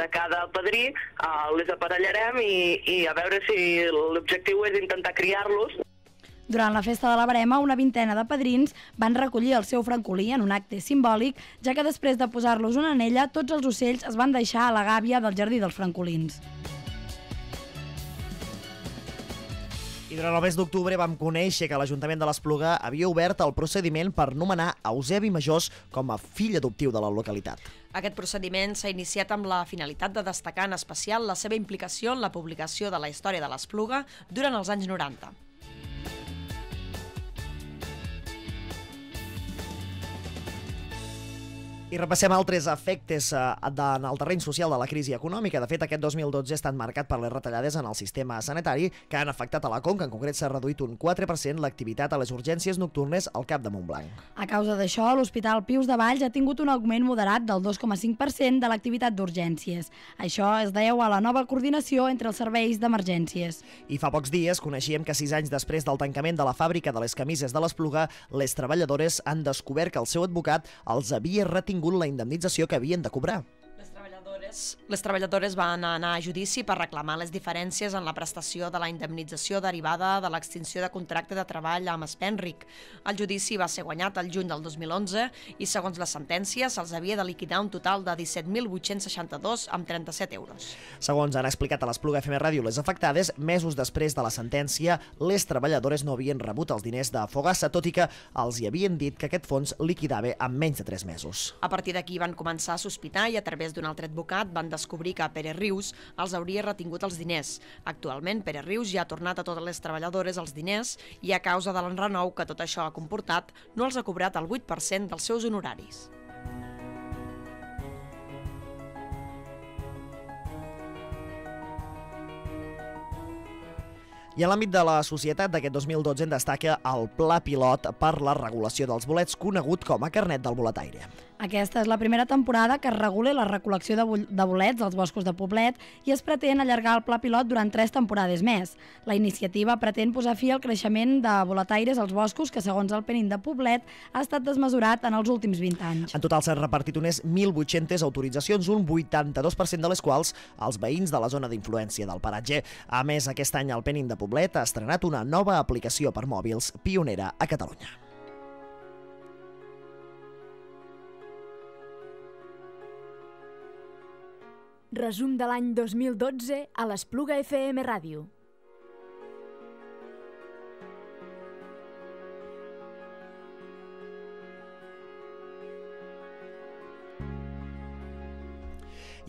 de cada padrí uh, les aparellarem i, i a veure si l'objectiu és intentar criar-los durant la festa de la Barema, una vintena de padrins van recollir el seu francolí en un acte simbòlic, ja que després de posar-los una anella, tots els ocells es van deixar a la gàbia del Jardí dels Francolins. I durant el mes d'octubre vam conèixer que l'Ajuntament de l'Espluga havia obert el procediment per nomenar Eusebi Majors com a fill adoptiu de la localitat. Aquest procediment s'ha iniciat amb la finalitat de destacar en especial la seva implicació en la publicació de la història de l'Espluga durant els anys 90. I repassem altres efectes eh, en el terreny social de la crisi econòmica. De fet, aquest 2012 ha estat marcat per les retallades en el sistema sanitari que han afectat a la Conca. En concret, s'ha reduït un 4% l'activitat a les urgències nocturnes al Cap de Montblanc. A causa d'això, l'Hospital Pius de Valls ha tingut un augment moderat del 2,5% de l'activitat d'urgències. Això es deu a la nova coordinació entre els serveis d'emergències. I fa pocs dies coneixíem que sis anys després del tancament de la fàbrica de les camises de l'Espluga, les treballadores han descobert que el seu advocat els havia retingut tingut la indemnització que havien de cobrar. Treballadores, les treballadores van anar a judici per reclamar les diferències en la prestació de la indemnització derivada de l'extinció de contracte de treball amb Spenric. El judici va ser guanyat el juny del 2011 i, segons la sentència, se'ls havia de liquidar un total de 17.862 amb 37 euros. Segons han explicat a l'Espluga FM Ràdio les afectades, mesos després de la sentència, les treballadores no havien rebut els diners de Fogassa, tot i que els hi havien dit que aquest fons liquidava en menys de 3 mesos. A partir d'aquí van començar a sospitar i a través d'un altre advocat van descobrir que Pere Rius els hauria retingut els diners. Actualment, Pere Rius ja ha tornat a totes les treballadores els diners i a causa de l'enrenou que tot això ha comportat, no els ha cobrat el 8% dels seus honoraris. I en l'àmbit de la societat d'aquest 2012 en destaca el Pla Pilot per la regulació dels bolets, conegut com a carnet del boletaire. Aquesta és la primera temporada que es regula la recol·lecció de, de bolets als boscos de Poblet i es pretén allargar el pla pilot durant tres temporades més. La iniciativa pretén posar fi al creixement de boletaires als boscos que, segons el Penin de Poblet, ha estat desmesurat en els últims 20 anys. En total s'han repartit unes 1.800 autoritzacions, un 82% de les quals als veïns de la zona d'influència del paratge. A més, aquest any el Penin de Poblet ha estrenat una nova aplicació per mòbils pionera a Catalunya. Resum de l'any 2012 a l'Espluga FM Ràdio.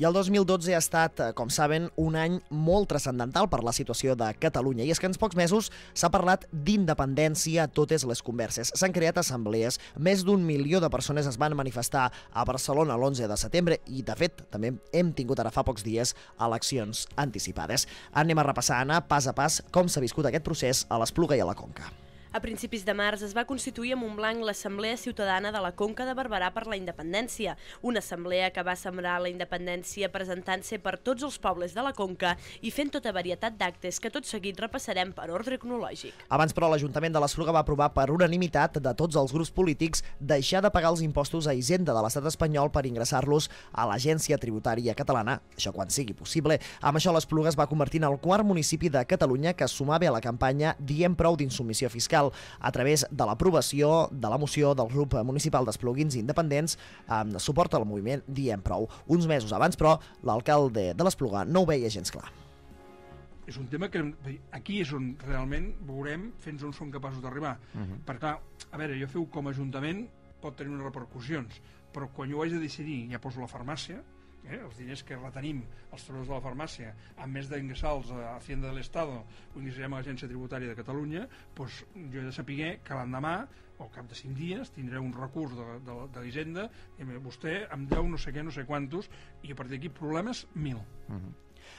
I el 2012 ha estat, eh, com saben, un any molt transcendental per la situació de Catalunya. I és que en pocs mesos s'ha parlat d'independència a totes les converses. S'han creat assemblees, més d'un milió de persones es van manifestar a Barcelona l'11 de setembre i, de fet, també hem tingut ara fa pocs dies eleccions anticipades. Anem a repassar, Anna, pas a pas, com s'ha viscut aquest procés a l'Espluga i a la Conca. A principis de març es va constituir a Montblanc l'Assemblea Ciutadana de la Conca de Barberà per la Independència, una assemblea que va sembrar la independència presentant-se per tots els pobles de la Conca i fent tota varietat d'actes que tot seguit repassarem per ordre cronològic. Abans, però, l'Ajuntament de l'Espluga va aprovar per unanimitat de tots els grups polítics deixar de pagar els impostos a Hisenda de l'estat espanyol per ingressar-los a l'Agència Tributària Catalana, això quan sigui possible. Amb això, l'Espluga es va convertir en el quart municipi de Catalunya que es sumava a la campanya Diem prou d'insubmissió fiscal Social a través de l'aprovació de la moció del grup municipal d'Esplugins Independents amb suport al moviment Diem Prou. Uns mesos abans, però, l'alcalde de l'Espluga no ho veia gens clar. És un tema que aquí és on realment veurem fins on són capaços d'arribar. Uh -huh. Perquè, a veure, jo feu com a Ajuntament pot tenir unes repercussions, però quan jo ho haig de decidir ja poso la farmàcia, eh, els diners que retenim els treballadors de la farmàcia, a més d'ingressar-los a Hacienda de l'Estado o ingressarem a l'Agència Tributària de Catalunya, doncs jo he de saber que l'endemà o cap de 5 dies tindré un recurs de, de, de l'Hisenda vostè em deu no sé què, no sé quantos i a partir d'aquí problemes mil. Uh -huh.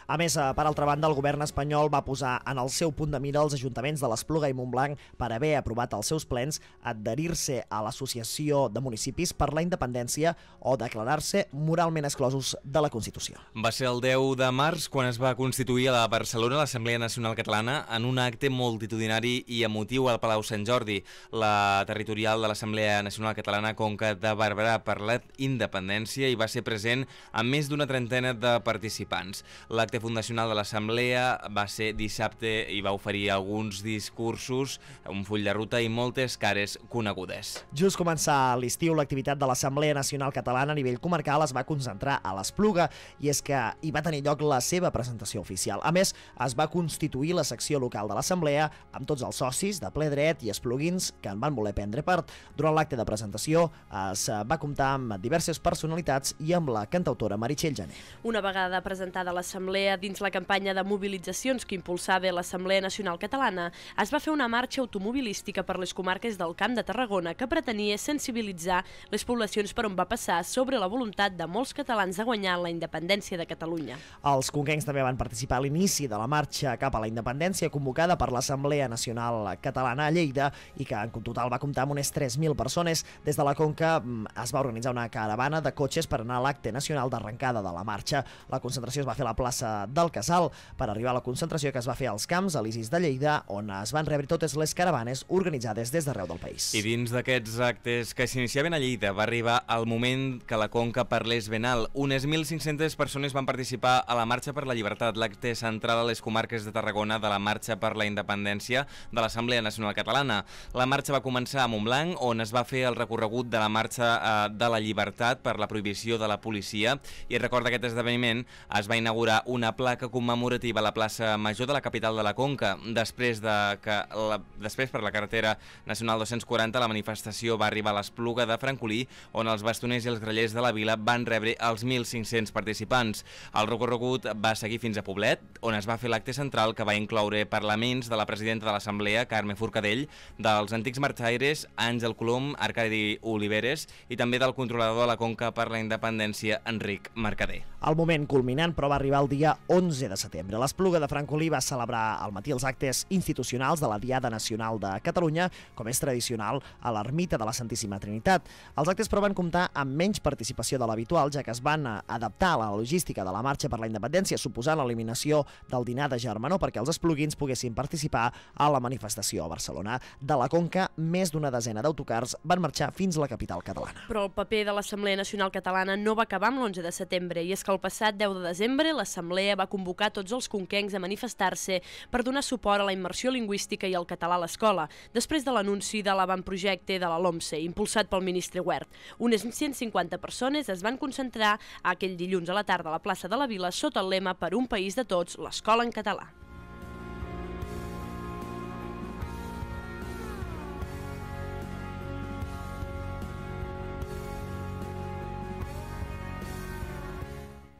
A més, eh, per altra banda, el govern espanyol va posar en el seu punt de mira els ajuntaments de l'Espluga i Montblanc per haver aprovat els seus plens adherir-se a l'Associació de Municipis per la Independència o declarar-se moralment exclosos de la Constitució. Va ser el 10 de març quan es va constituir a la Barcelona l'Assemblea Nacional Catalana en un acte multitudinari i emotiu al Palau Sant Jordi. La territorial de l'Assemblea Nacional Catalana Conca de Barberà per la Independència i va ser present amb més d'una trentena de participants. L'acte l'acte fundacional de l'Assemblea va ser dissabte i va oferir alguns discursos, un full de ruta i moltes cares conegudes. Just començar l'estiu, l'activitat de l'Assemblea Nacional Catalana a nivell comarcal es va concentrar a l'Espluga i és que hi va tenir lloc la seva presentació oficial. A més, es va constituir la secció local de l'Assemblea amb tots els socis de ple dret i espluguins que en van voler prendre part. Durant l'acte de presentació es va comptar amb diverses personalitats i amb la cantautora Meritxell Jané. Una vegada presentada l'Assemblea Assemblea dins la campanya de mobilitzacions que impulsava l'Assemblea Nacional Catalana, es va fer una marxa automobilística per les comarques del Camp de Tarragona que pretenia sensibilitzar les poblacions per on va passar sobre la voluntat de molts catalans de guanyar la independència de Catalunya. Els conquencs també van participar a l'inici de la marxa cap a la independència convocada per l'Assemblea Nacional Catalana a Lleida i que en total va comptar amb unes 3.000 persones. Des de la Conca mm, es va organitzar una caravana de cotxes per anar a l'acte nacional d'arrencada de la marxa. La concentració es va fer a la plaça del Casal per arribar a la concentració que es va fer als camps Elisis de Lleida, on es van rebre totes les caravanes organitzades des d'arreu del país. I dins d'aquests actes que s'iniciaven a Lleida va arribar el moment que la Conca parlés ben alt. Unes 1.500 persones van participar a la Marxa per la Llibertat, l'acte central a les comarques de Tarragona de la Marxa per la Independència de l'Assemblea Nacional Catalana. La marxa va començar a Montblanc, on es va fer el recorregut de la Marxa eh, de la Llibertat per la prohibició de la policia i recorda aquest esdeveniment es va inaugurar una placa commemorativa a la plaça Major de la capital de la Conca. Després, de que la, després per la carretera Nacional 240, la manifestació va arribar a l'Espluga de Francolí, on els bastoners i els grellers de la vila van rebre els 1.500 participants. El recorregut va seguir fins a Poblet, on es va fer l'acte central que va incloure parlaments de la presidenta de l'Assemblea, Carme Forcadell, dels antics marxaires, Àngel Colom, Arcadi Oliveres i també del controlador de la Conca per la Independència, Enric Mercader. El moment culminant, però, va arribar el dia 11 de setembre. L'Espluga de Francolí va celebrar al matí els actes institucionals de la Diada Nacional de Catalunya, com és tradicional a l'Ermita de la Santíssima Trinitat. Els actes, però, van comptar amb menys participació de l'habitual, ja que es van eh, adaptar a la logística de la Marxa per la Independència, suposant l'eliminació del dinar de germanor perquè els espluguins poguessin participar a la manifestació a Barcelona. De la Conca, més d'una desena d'autocars van marxar fins a la capital catalana. Però el paper de l'Assemblea Nacional Catalana no va acabar amb l'11 de setembre, i és que el passat 10 de desembre l'Assemblea va convocar tots els conquencs a manifestar-se per donar suport a la immersió lingüística i al català a l'escola, després de l'anunci de l'avantprojecte de la LOMSE, impulsat pel ministre Huert. Unes 150 persones es van concentrar aquell dilluns a la tarda a la plaça de la Vila sota el lema Per un país de tots, l'escola en català.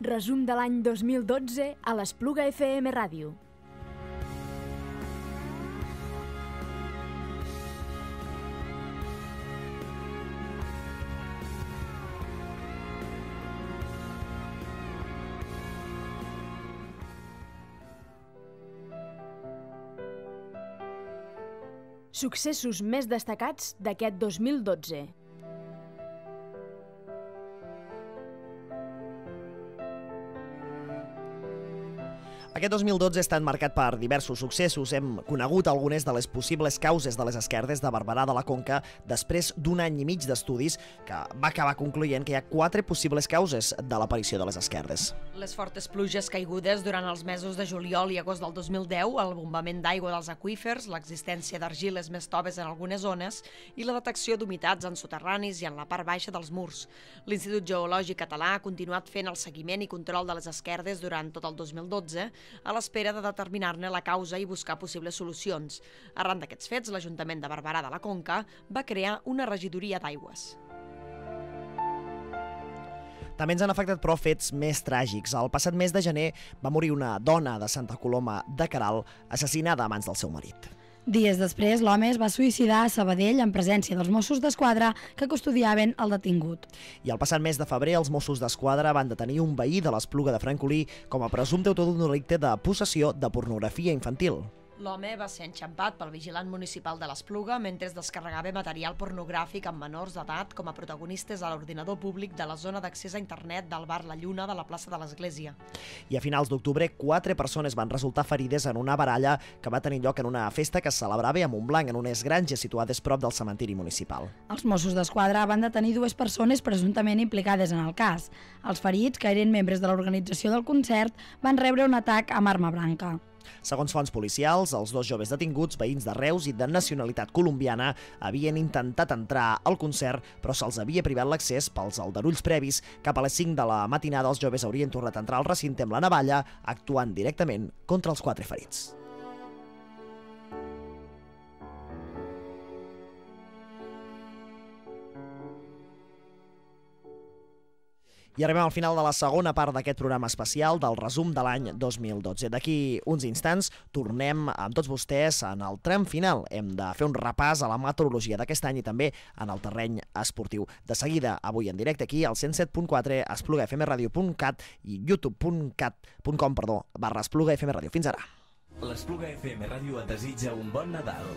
Resum de l'any 2012 a l'Espluga FM Ràdio. Successos més destacats d'aquest 2012. Aquest 2012 ha estat marcat per diversos successos. Hem conegut algunes de les possibles causes de les esquerdes de Barberà de la Conca després d'un any i mig d'estudis que va acabar concloent que hi ha quatre possibles causes de l'aparició de les esquerdes. Les fortes pluges caigudes durant els mesos de juliol i agost del 2010, el bombament d'aigua dels aqüífers, l'existència d'argiles més toves en algunes zones i la detecció d'humitats en soterranis i en la part baixa dels murs. L'Institut Geològic Català ha continuat fent el seguiment i control de les esquerdes durant tot el 2012 a l'espera de determinar-ne la causa i buscar possibles solucions. Arran d'aquests fets, l'Ajuntament de Barberà de la Conca va crear una regidoria d'aigües. També ens han afectat, però, fets més tràgics. El passat mes de gener va morir una dona de Santa Coloma de Caral assassinada a mans del seu marit. Dies després, l'home es va suïcidar a Sabadell en presència dels Mossos d'Esquadra que custodiaven el detingut. I el passat mes de febrer, els Mossos d'Esquadra van detenir un veí de l'Espluga de Francolí com a presumpte autor d'un delicte de possessió de pornografia infantil. L'home va ser enxampat pel vigilant municipal de l'Espluga mentre es descarregava material pornogràfic amb menors d'edat com a protagonistes a l'ordinador públic de la zona d'accés a internet del bar La Lluna de la plaça de l'Església. I a finals d'octubre, quatre persones van resultar ferides en una baralla que va tenir lloc en una festa que es celebrava a Montblanc, en unes granges situades prop del cementiri municipal. Els Mossos d'Esquadra van detenir dues persones presumptament implicades en el cas. Els ferits, que eren membres de l'organització del concert, van rebre un atac amb arma branca. Segons fonts policials, els dos joves detinguts, veïns de Reus i de nacionalitat colombiana, havien intentat entrar al concert, però se'ls havia privat l'accés pels aldarulls previs. Cap a les 5 de la matinada, els joves haurien tornat a entrar al recinte amb la navalla, actuant directament contra els quatre ferits. I arribem al final de la segona part d'aquest programa especial del resum de l'any 2012. D'aquí uns instants tornem amb tots vostès en el tram final. Hem de fer un repàs a la meteorologia d'aquest any i també en el terreny esportiu. De seguida, avui en directe aquí al 107.4 esplugafmradio.cat i youtube.cat.com perdó, barra esplugafmradio. Fins ara. L'Espluga FM Ràdio et desitja un bon Nadal.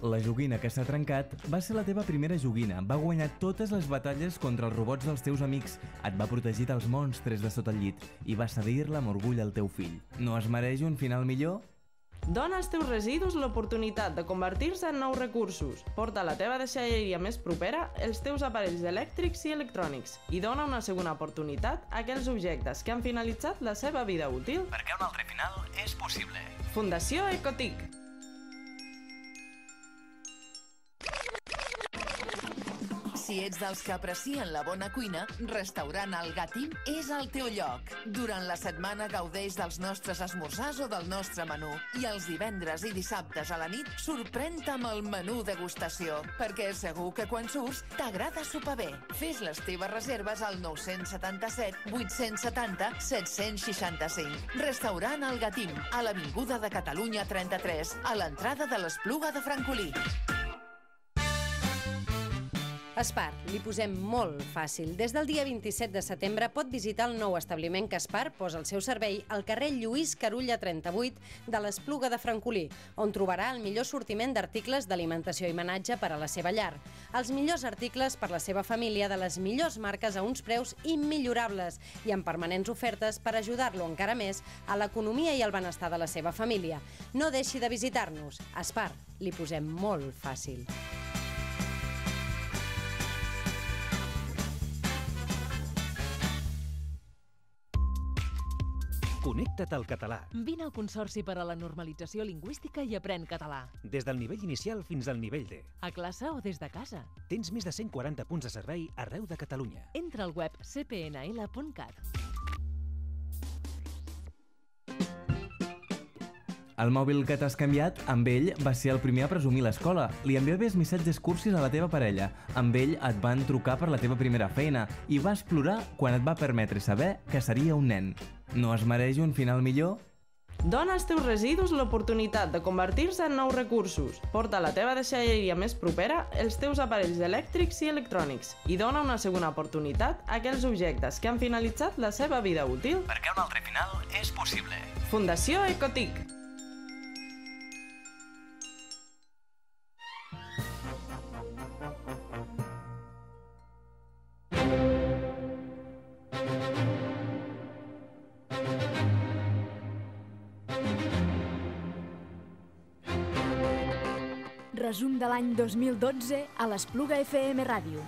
La joguina que s'ha trencat va ser la teva primera joguina. Va guanyar totes les batalles contra els robots dels teus amics, et va protegir dels monstres de sota el llit i va cedir-la amb orgull al teu fill. No es mereix un final millor? Dona als teus residus l'oportunitat de convertir-se en nous recursos. Porta a la teva deixalleria més propera els teus aparells elèctrics i electrònics i dona una segona oportunitat a aquells objectes que han finalitzat la seva vida útil. Perquè un altre final és possible. Fundació Ecotic. Si ets dels que aprecien la bona cuina, restaurant El Gatim és el teu lloc. Durant la setmana gaudeix dels nostres esmorzars o del nostre menú. I els divendres i dissabtes a la nit sorprèn-te amb el menú degustació, perquè segur que quan surts t'agrada sopar bé. Fes les teves reserves al 977 870 765. Restaurant El Gatim, a l'Avinguda de Catalunya 33, a l'entrada de l'Espluga de Francolí. Espar, li posem molt fàcil. Des del dia 27 de setembre pot visitar el nou establiment que Espar posa al seu servei al carrer Lluís Carulla 38 de l'Espluga de Francolí, on trobarà el millor sortiment d'articles d'alimentació i menatge per a la seva llar. Els millors articles per la seva família de les millors marques a uns preus immillorables i amb permanents ofertes per ajudar-lo encara més a l'economia i el benestar de la seva família. No deixi de visitar-nos. Espar, li posem molt fàcil. Connecta't al català. Vine al Consorci per a la Normalització Lingüística i aprèn català. Des del nivell inicial fins al nivell D. A classe o des de casa. Tens més de 140 punts de servei arreu de Catalunya. Entra al web cpnl.cat. El mòbil que t'has canviat, amb ell, va ser el primer a presumir l'escola. Li enviaves missatges cursis a la teva parella. Amb ell et van trucar per la teva primera feina i vas plorar quan et va permetre saber que seria un nen. No es mereix un final millor? Dona als teus residus l'oportunitat de convertir-se en nous recursos. Porta a la teva deixalleria més propera els teus aparells elèctrics i electrònics i dona una segona oportunitat a aquells objectes que han finalitzat la seva vida útil. Perquè un altre final és possible. Fundació Ecotic. Resum de l'any 2012 a l'Espluga FM Ràdio.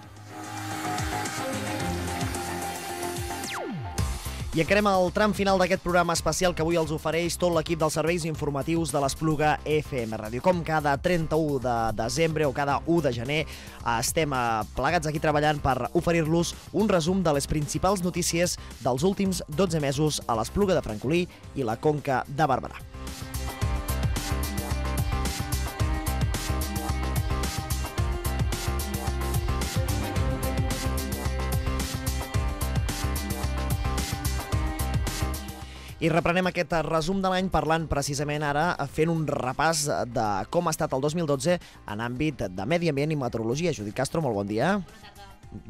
I encarem el tram final d'aquest programa especial que avui els ofereix tot l'equip dels serveis informatius de l'Espluga FM Ràdio. Com cada 31 de desembre o cada 1 de gener estem eh, plegats aquí treballant per oferir-los un resum de les principals notícies dels últims 12 mesos a l'Espluga de Francolí i la Conca de Barberà. I reprenem aquest resum de l'any parlant precisament ara, fent un repàs de com ha estat el 2012 en àmbit de medi ambient i meteorologia. Judit Castro, molt bon dia.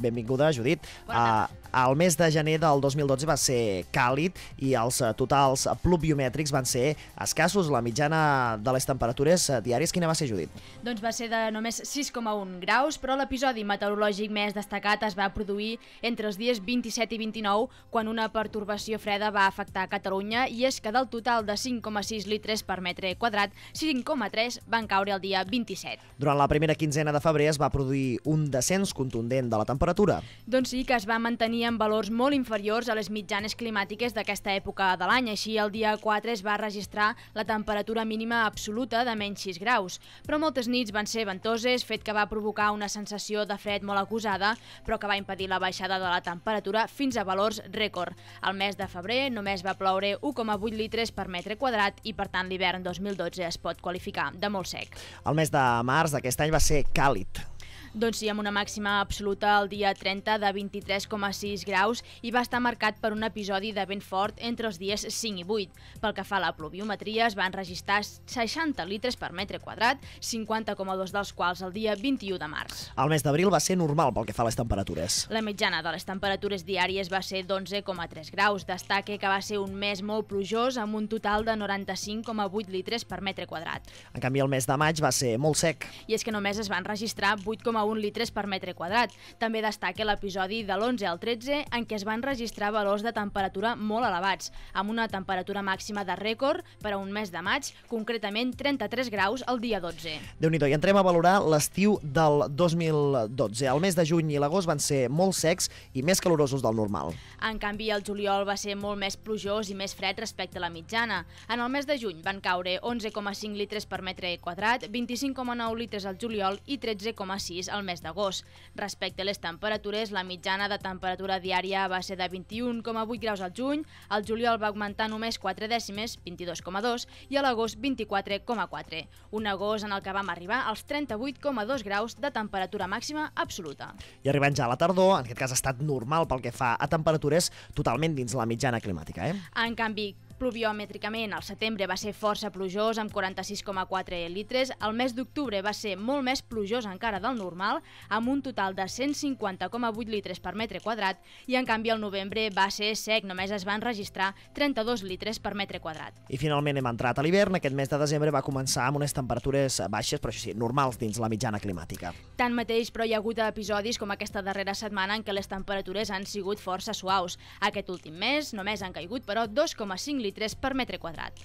Benvinguda, Judit. Uh, el mes de gener del 2012 va ser càlid i els eh, totals pluviomètrics van ser escassos. La mitjana de les temperatures eh, diàries, quina va ser, Judit? Doncs va ser de només 6,1 graus, però l'episodi meteorològic més destacat es va produir entre els dies 27 i 29, quan una pertorbació freda va afectar Catalunya, i és que del total de 5,6 litres per metre quadrat, 5,3 van caure el dia 27. Durant la primera quinzena de febrer es va produir un descens contundent de la temperatura. Doncs sí que es va mantenir en valors molt inferiors a les mitjanes climàtiques d'aquesta època de l'any. Així, el dia 4 es va registrar la temperatura mínima absoluta de menys 6 graus. Però moltes nits van ser ventoses, fet que va provocar una sensació de fred molt acusada, però que va impedir la baixada de la temperatura fins a valors rècord. Al mes de febrer només va ploure 1,8 litres per metre quadrat i, per tant, l'hivern 2012 es pot qualificar de molt sec. El mes de març d'aquest any va ser càlid. Doncs sí, amb una màxima absoluta el dia 30 de 23,6 graus i va estar marcat per un episodi de vent fort entre els dies 5 i 8. Pel que fa a la pluviometria, es van registrar 60 litres per metre quadrat, 50,2 dels quals el dia 21 de març. El mes d'abril va ser normal pel que fa a les temperatures. La mitjana de les temperatures diàries va ser d'11,3 graus. Destaque que va ser un mes molt plujós amb un total de 95,8 litres per metre quadrat. En canvi, el mes de maig va ser molt sec. I és que només es van registrar 8,1 litres per metre quadrat. També destaca l'episodi de l'11 al 13 en què es van registrar valors de temperatura molt elevats, amb una temperatura màxima de rècord per a un mes de maig, concretament 33 graus el dia 12. déu nhi i entrem a valorar l'estiu del 2012. El mes de juny i l'agost van ser molt secs i més calorosos del normal. En canvi, el juliol va ser molt més plujós i més fred respecte a la mitjana. En el mes de juny van caure 11,5 litres per metre quadrat, 25,9 litres al juliol i 13,6 al mes d'agost. Respecte a les temperatures, la mitjana de temperatura diària va ser de 21,8 graus al juny, al juliol va augmentar només 4 dècimes, 22,2, i a l'agost 24,4. Un agost en el que vam arribar als 38,2 graus de temperatura màxima absoluta. I arribant ja a la tardor, en aquest cas ha estat normal pel que fa a temperatures totalment dins la mitjana climàtica. Eh? En canvi, pluviomètricament, el setembre va ser força plujós, amb 46,4 litres. El mes d'octubre va ser molt més plujós encara del normal, amb un total de 150,8 litres per metre quadrat, i en canvi el novembre va ser sec, només es van registrar 32 litres per metre quadrat. I finalment hem entrat a l'hivern. Aquest mes de desembre va començar amb unes temperatures baixes, però això sí, normals dins la mitjana climàtica. Tanmateix, però hi ha hagut episodis com aquesta darrera setmana en què les temperatures han sigut força suaus. Aquest últim mes només han caigut, però, 2,5 litres per metre quadrat.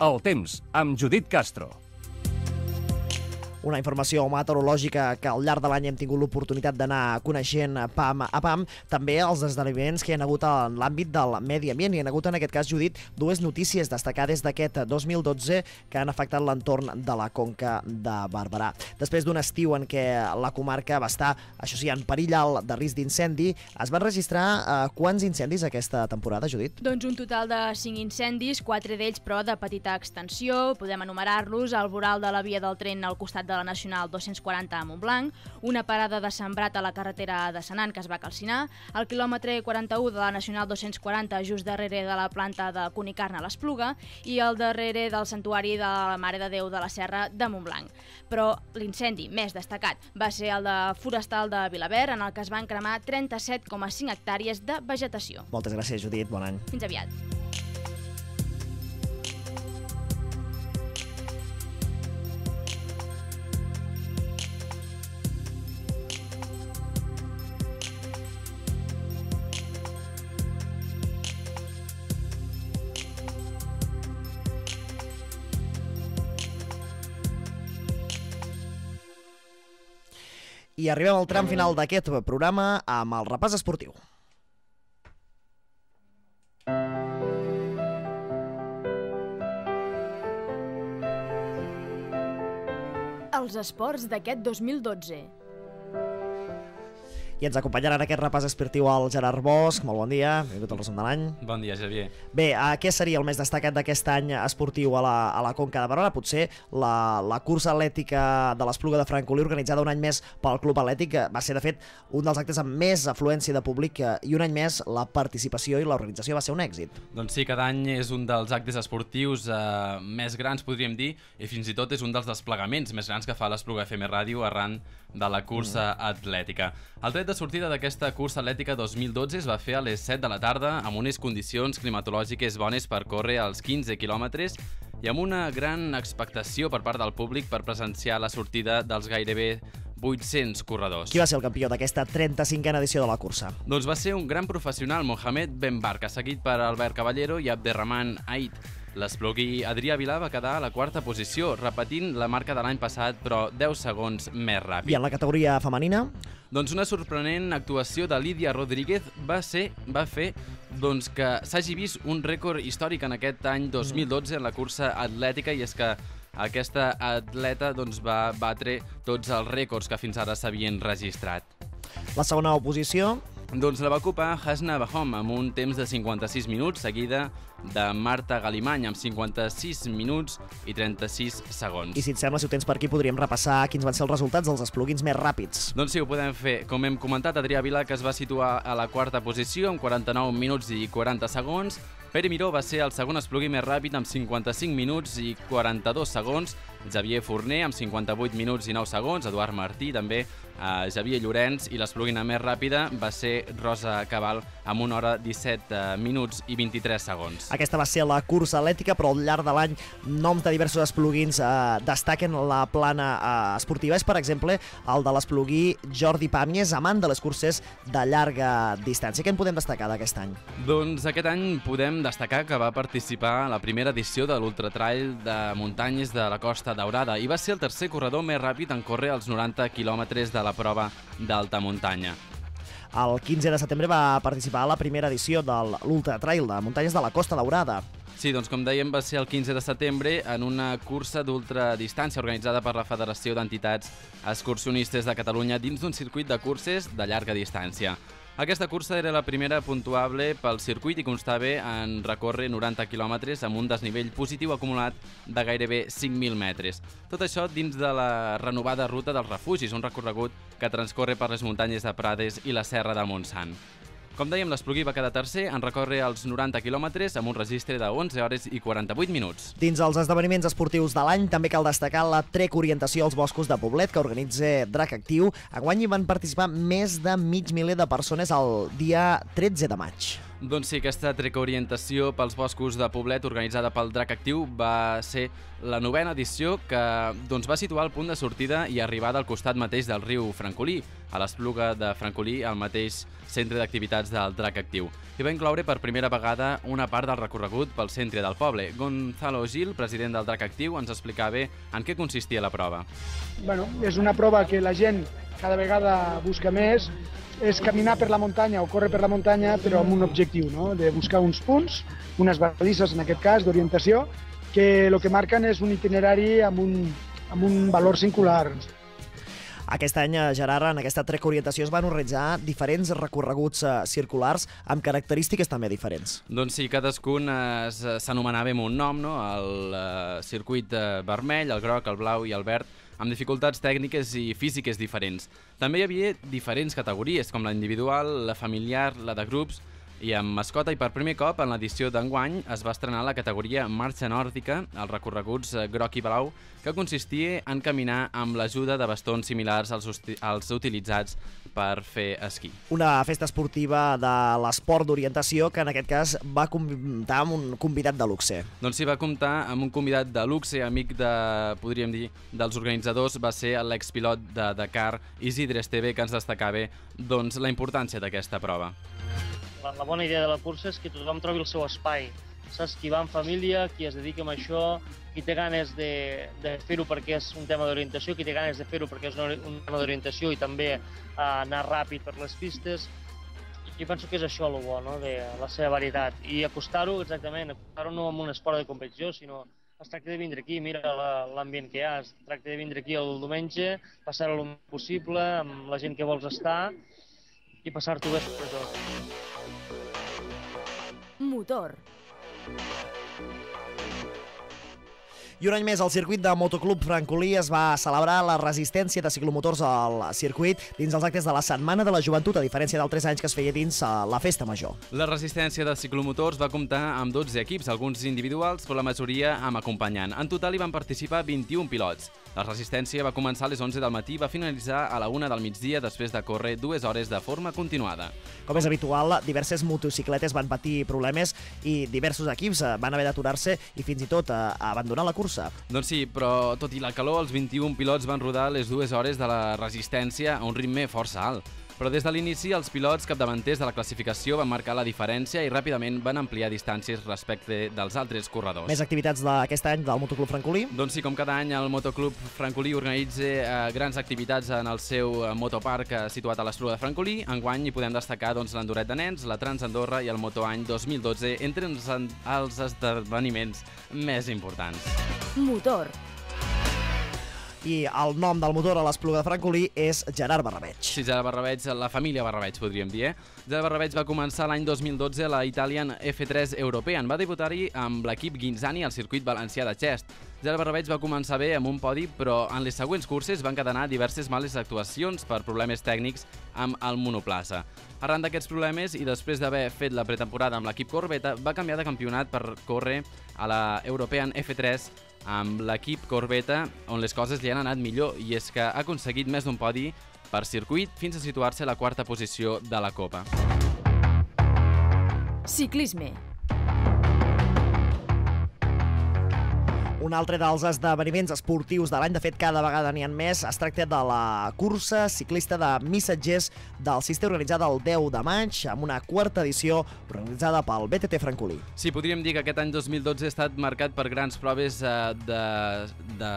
El temps, amb Judit Castro. Una informació meteorològica que al llarg de l'any hem tingut l'oportunitat d'anar coneixent pam a pam. També els esdeveniments que hi ha hagut en l'àmbit del medi ambient. Hi ha hagut, en aquest cas, Judit, dues notícies destacades d'aquest 2012 que han afectat l'entorn de la Conca de Barberà. Després d'un estiu en què la comarca va estar, això sí, en perill alt de risc d'incendi, es van registrar eh, quants incendis aquesta temporada, Judit? Doncs un total de 5 incendis, 4 d'ells però de petita extensió. Podem enumerar-los al voral de la via del tren al costat de la Nacional 240 a Montblanc, una parada de sembrat a la carretera de Senan que es va calcinar, el quilòmetre 41 de la Nacional 240 just darrere de la planta de Cunicarna a l'Espluga i el darrere del santuari de la Mare de Déu de la Serra de Montblanc. Però l'incendi més destacat va ser el de forestal de Vilaverd, en el que es van cremar 37,5 hectàrees de vegetació. Moltes gràcies, Judit. Bon any. Fins aviat. I arribem al tram final d'aquest programa amb el repàs esportiu. Els esports d'aquest 2012. I ens acompanyarà en aquest repàs esportiu el Gerard Bosch. Molt bon dia, benvingut al resum de l'any. Bon dia, Xavier. Bé, uh, què seria el més destacat d'aquest any esportiu a la, a la Conca de Barberà? Potser la, la cursa atlètica de l'Espluga de Francolí, organitzada un any més pel Club Atlètic, que va ser, de fet, un dels actes amb més afluència de públic eh, i un any més la participació i l'organització va ser un èxit. Doncs sí, cada any és un dels actes esportius eh, més grans, podríem dir, i fins i tot és un dels desplegaments més grans que fa l'Espluga FM Ràdio arran de la cursa atlètica. El tret de sortida d'aquesta cursa atlètica 2012 es va fer a les 7 de la tarda amb unes condicions climatològiques bones per córrer als 15 quilòmetres i amb una gran expectació per part del públic per presenciar la sortida dels gairebé 800 corredors. Qui va ser el campió d'aquesta 35a edició de la cursa? Doncs va ser un gran professional, Mohamed Ben Barca, seguit per Albert Caballero i Abderrahman Ait. L'esplogui Adrià Vilà va quedar a la quarta posició, repetint la marca de l'any passat, però 10 segons més ràpid. I en la categoria femenina? Doncs una sorprenent actuació de Lídia Rodríguez va ser va fer doncs, que s'hagi vist un rècord històric en aquest any 2012 en la cursa atlètica i és que aquesta atleta doncs, va batre tots els rècords que fins ara s'havien registrat. La segona oposició? Doncs la va ocupar Hasna Bahom amb un temps de 56 minuts, seguida de Marta Galimany amb 56 minuts i 36 segons. I si et sembla, si ho tens per aquí, podríem repassar quins van ser els resultats dels esplugins més ràpids. Doncs sí, ho podem fer. Com hem comentat, Adrià Vila, que es va situar a la quarta posició amb 49 minuts i 40 segons. Pere Miró va ser el segon esplugui més ràpid amb 55 minuts i 42 segons. Xavier Forner amb 58 minuts i 9 segons. Eduard Martí també a Xavier Llorenç i l'esplugina més ràpida va ser Rosa Cabal amb una hora 17 eh, minuts i 23 segons. Aquesta va ser la cursa atlètica, però al llarg de l'any noms de diversos esplugins eh, destaquen la plana eh, esportiva. És, per exemple, el de l'esplugí Jordi Pàmies, amant de les curses de llarga distància. Què en podem destacar d'aquest any? Doncs aquest any podem destacar que va participar a la primera edició de l'Ultratrail de muntanyes de la Costa Daurada i va ser el tercer corredor més ràpid en córrer els 90 quilòmetres de la prova d'alta muntanya. El 15 de setembre va participar a la primera edició de l'Ultra Trail de muntanyes de la Costa Daurada. Sí, doncs com dèiem, va ser el 15 de setembre en una cursa d'ultradistància organitzada per la Federació d'Entitats Excursionistes de Catalunya dins d'un circuit de curses de llarga distància. Aquesta cursa era la primera puntuable pel circuit i constava en recórrer 90 quilòmetres amb un desnivell positiu acumulat de gairebé 5.000 metres. Tot això dins de la renovada ruta dels refugis, un recorregut que transcorre per les muntanyes de Prades i la Serra del Montsant. Com dèiem, l'Esplugui va quedar tercer en recórrer els 90 quilòmetres amb un registre de 11 hores i 48 minuts. Dins els esdeveniments esportius de l'any també cal destacar la Trec Orientació als Boscos de Poblet que organitza Drac Actiu. Enguany hi van participar més de mig miler de persones el dia 13 de maig. Doncs sí, aquesta trecoorientació pels boscos de Poblet organitzada pel Drac Actiu va ser la novena edició que doncs, va situar el punt de sortida i arribada al costat mateix del riu Francolí, a l'Espluga de Francolí, al mateix centre d'activitats del Drac Actiu. I va incloure per primera vegada una part del recorregut pel centre del poble. Gonzalo Gil, president del Drac Actiu, ens explicava en què consistia la prova. Bueno, és una prova que la gent cada vegada busca més, és caminar per la muntanya o córrer per la muntanya però amb un objectiu, no? de buscar uns punts, unes balises en aquest cas d'orientació, que el que marquen és un itinerari amb un, amb un valor singular. Aquest any, eh, Gerard, en aquesta trec orientació es van organitzar diferents recorreguts eh, circulars amb característiques també diferents. Doncs sí, cadascun es- s'anomenava amb un nom, no? el eh, circuit eh, vermell, el groc, el blau i el verd, amb dificultats tècniques i físiques diferents. També hi havia diferents categories, com la individual, la familiar, la de grups, i amb mascota i per primer cop en l'edició d'enguany es va estrenar la categoria Marxa Nòrdica, els recorreguts eh, groc i blau, que consistia en caminar amb l'ajuda de bastons similars als, als utilitzats per fer esquí. Una festa esportiva de l'esport d'orientació que en aquest cas va comptar amb un convidat de luxe. Doncs sí, va comptar amb un convidat de luxe, amic de, podríem dir, dels organitzadors, va ser l'expilot de Dakar, Isidre Esteve, que ens destacava doncs, la importància d'aquesta prova. La, la bona idea de la cursa és que tothom trobi el seu espai. Saps? Qui va en família, qui es dedica a això, qui té ganes de, de fer-ho perquè és un tema d'orientació, qui té ganes de fer-ho perquè és un, un tema d'orientació i també uh, anar ràpid per les pistes. Jo penso que és això el bo, no? de la seva varietat. I acostar-ho, exactament, acostar-ho no amb un esport de competició, sinó es tracta de vindre aquí, mira la- l'ambient que hi ha, es tracta de vindre aquí el diumenge, passar-ho el possible amb la gent que vols estar i passar-t'ho bé sobretot. Motor. I un any més, al circuit de Motoclub Francolí es va celebrar la resistència de ciclomotors al circuit dins els actes de la Setmana de la Joventut, a diferència d'altres anys que es feia dins eh, la Festa Major. La resistència de ciclomotors va comptar amb 12 equips, alguns individuals, però la majoria amb acompanyant. En total hi van participar 21 pilots. La resistència va començar a les 11 del matí i va finalitzar a la 1 del migdia després de córrer dues hores de forma continuada. Com és habitual, diverses motocicletes van patir problemes i diversos equips eh, van haver d'aturar-se i fins i tot eh, abandonar la cursa. Doncs sí, però tot i la calor, els 21 pilots van rodar les dues hores de la resistència a un ritme força alt. Però des de l'inici, els pilots capdavanters de la classificació van marcar la diferència i ràpidament van ampliar distàncies respecte dels altres corredors. Més activitats d'aquest any del Motoclub Francolí. Doncs sí, com cada any, el Motoclub Francolí organitza eh, grans activitats en el seu eh, motoparc eh, situat a l'Espluga de Francolí. Enguany hi podem destacar doncs, l'Endoret de Nens, la Trans Andorra i el Motoany 2012 entre els, els esdeveniments més importants. Motor. I el nom del motor a l'Espluga de Francolí és Gerard Barrabeig. Sí, Gerard Barrabeig, la família Barrabeig, podríem dir, eh? Gerard Barrabeig va començar l'any 2012 a la Italian F3 European. Va debutar-hi amb l'equip Guinzani al circuit valencià de Xest. Gerard Barrabeig va començar bé amb un podi, però en les següents curses van cadenar diverses males actuacions per problemes tècnics amb el monoplaça. Arran d'aquests problemes i després d'haver fet la pretemporada amb l'equip Corbeta, va canviar de campionat per córrer a la European F3 amb l'equip Corbeta, on les coses li han anat millor, i és que ha aconseguit més d'un podi per circuit fins a situar-se a la quarta posició de la Copa. Ciclisme. Un altre dels esdeveniments esportius de l'any, de fet cada vegada n'hi ha més, es tracta de la cursa ciclista de missatgers del Cister organitzada el 10 de maig amb una quarta edició organitzada pel BTT Francolí. Sí, podríem dir que aquest any 2012 ha estat marcat per grans proves eh, de, de,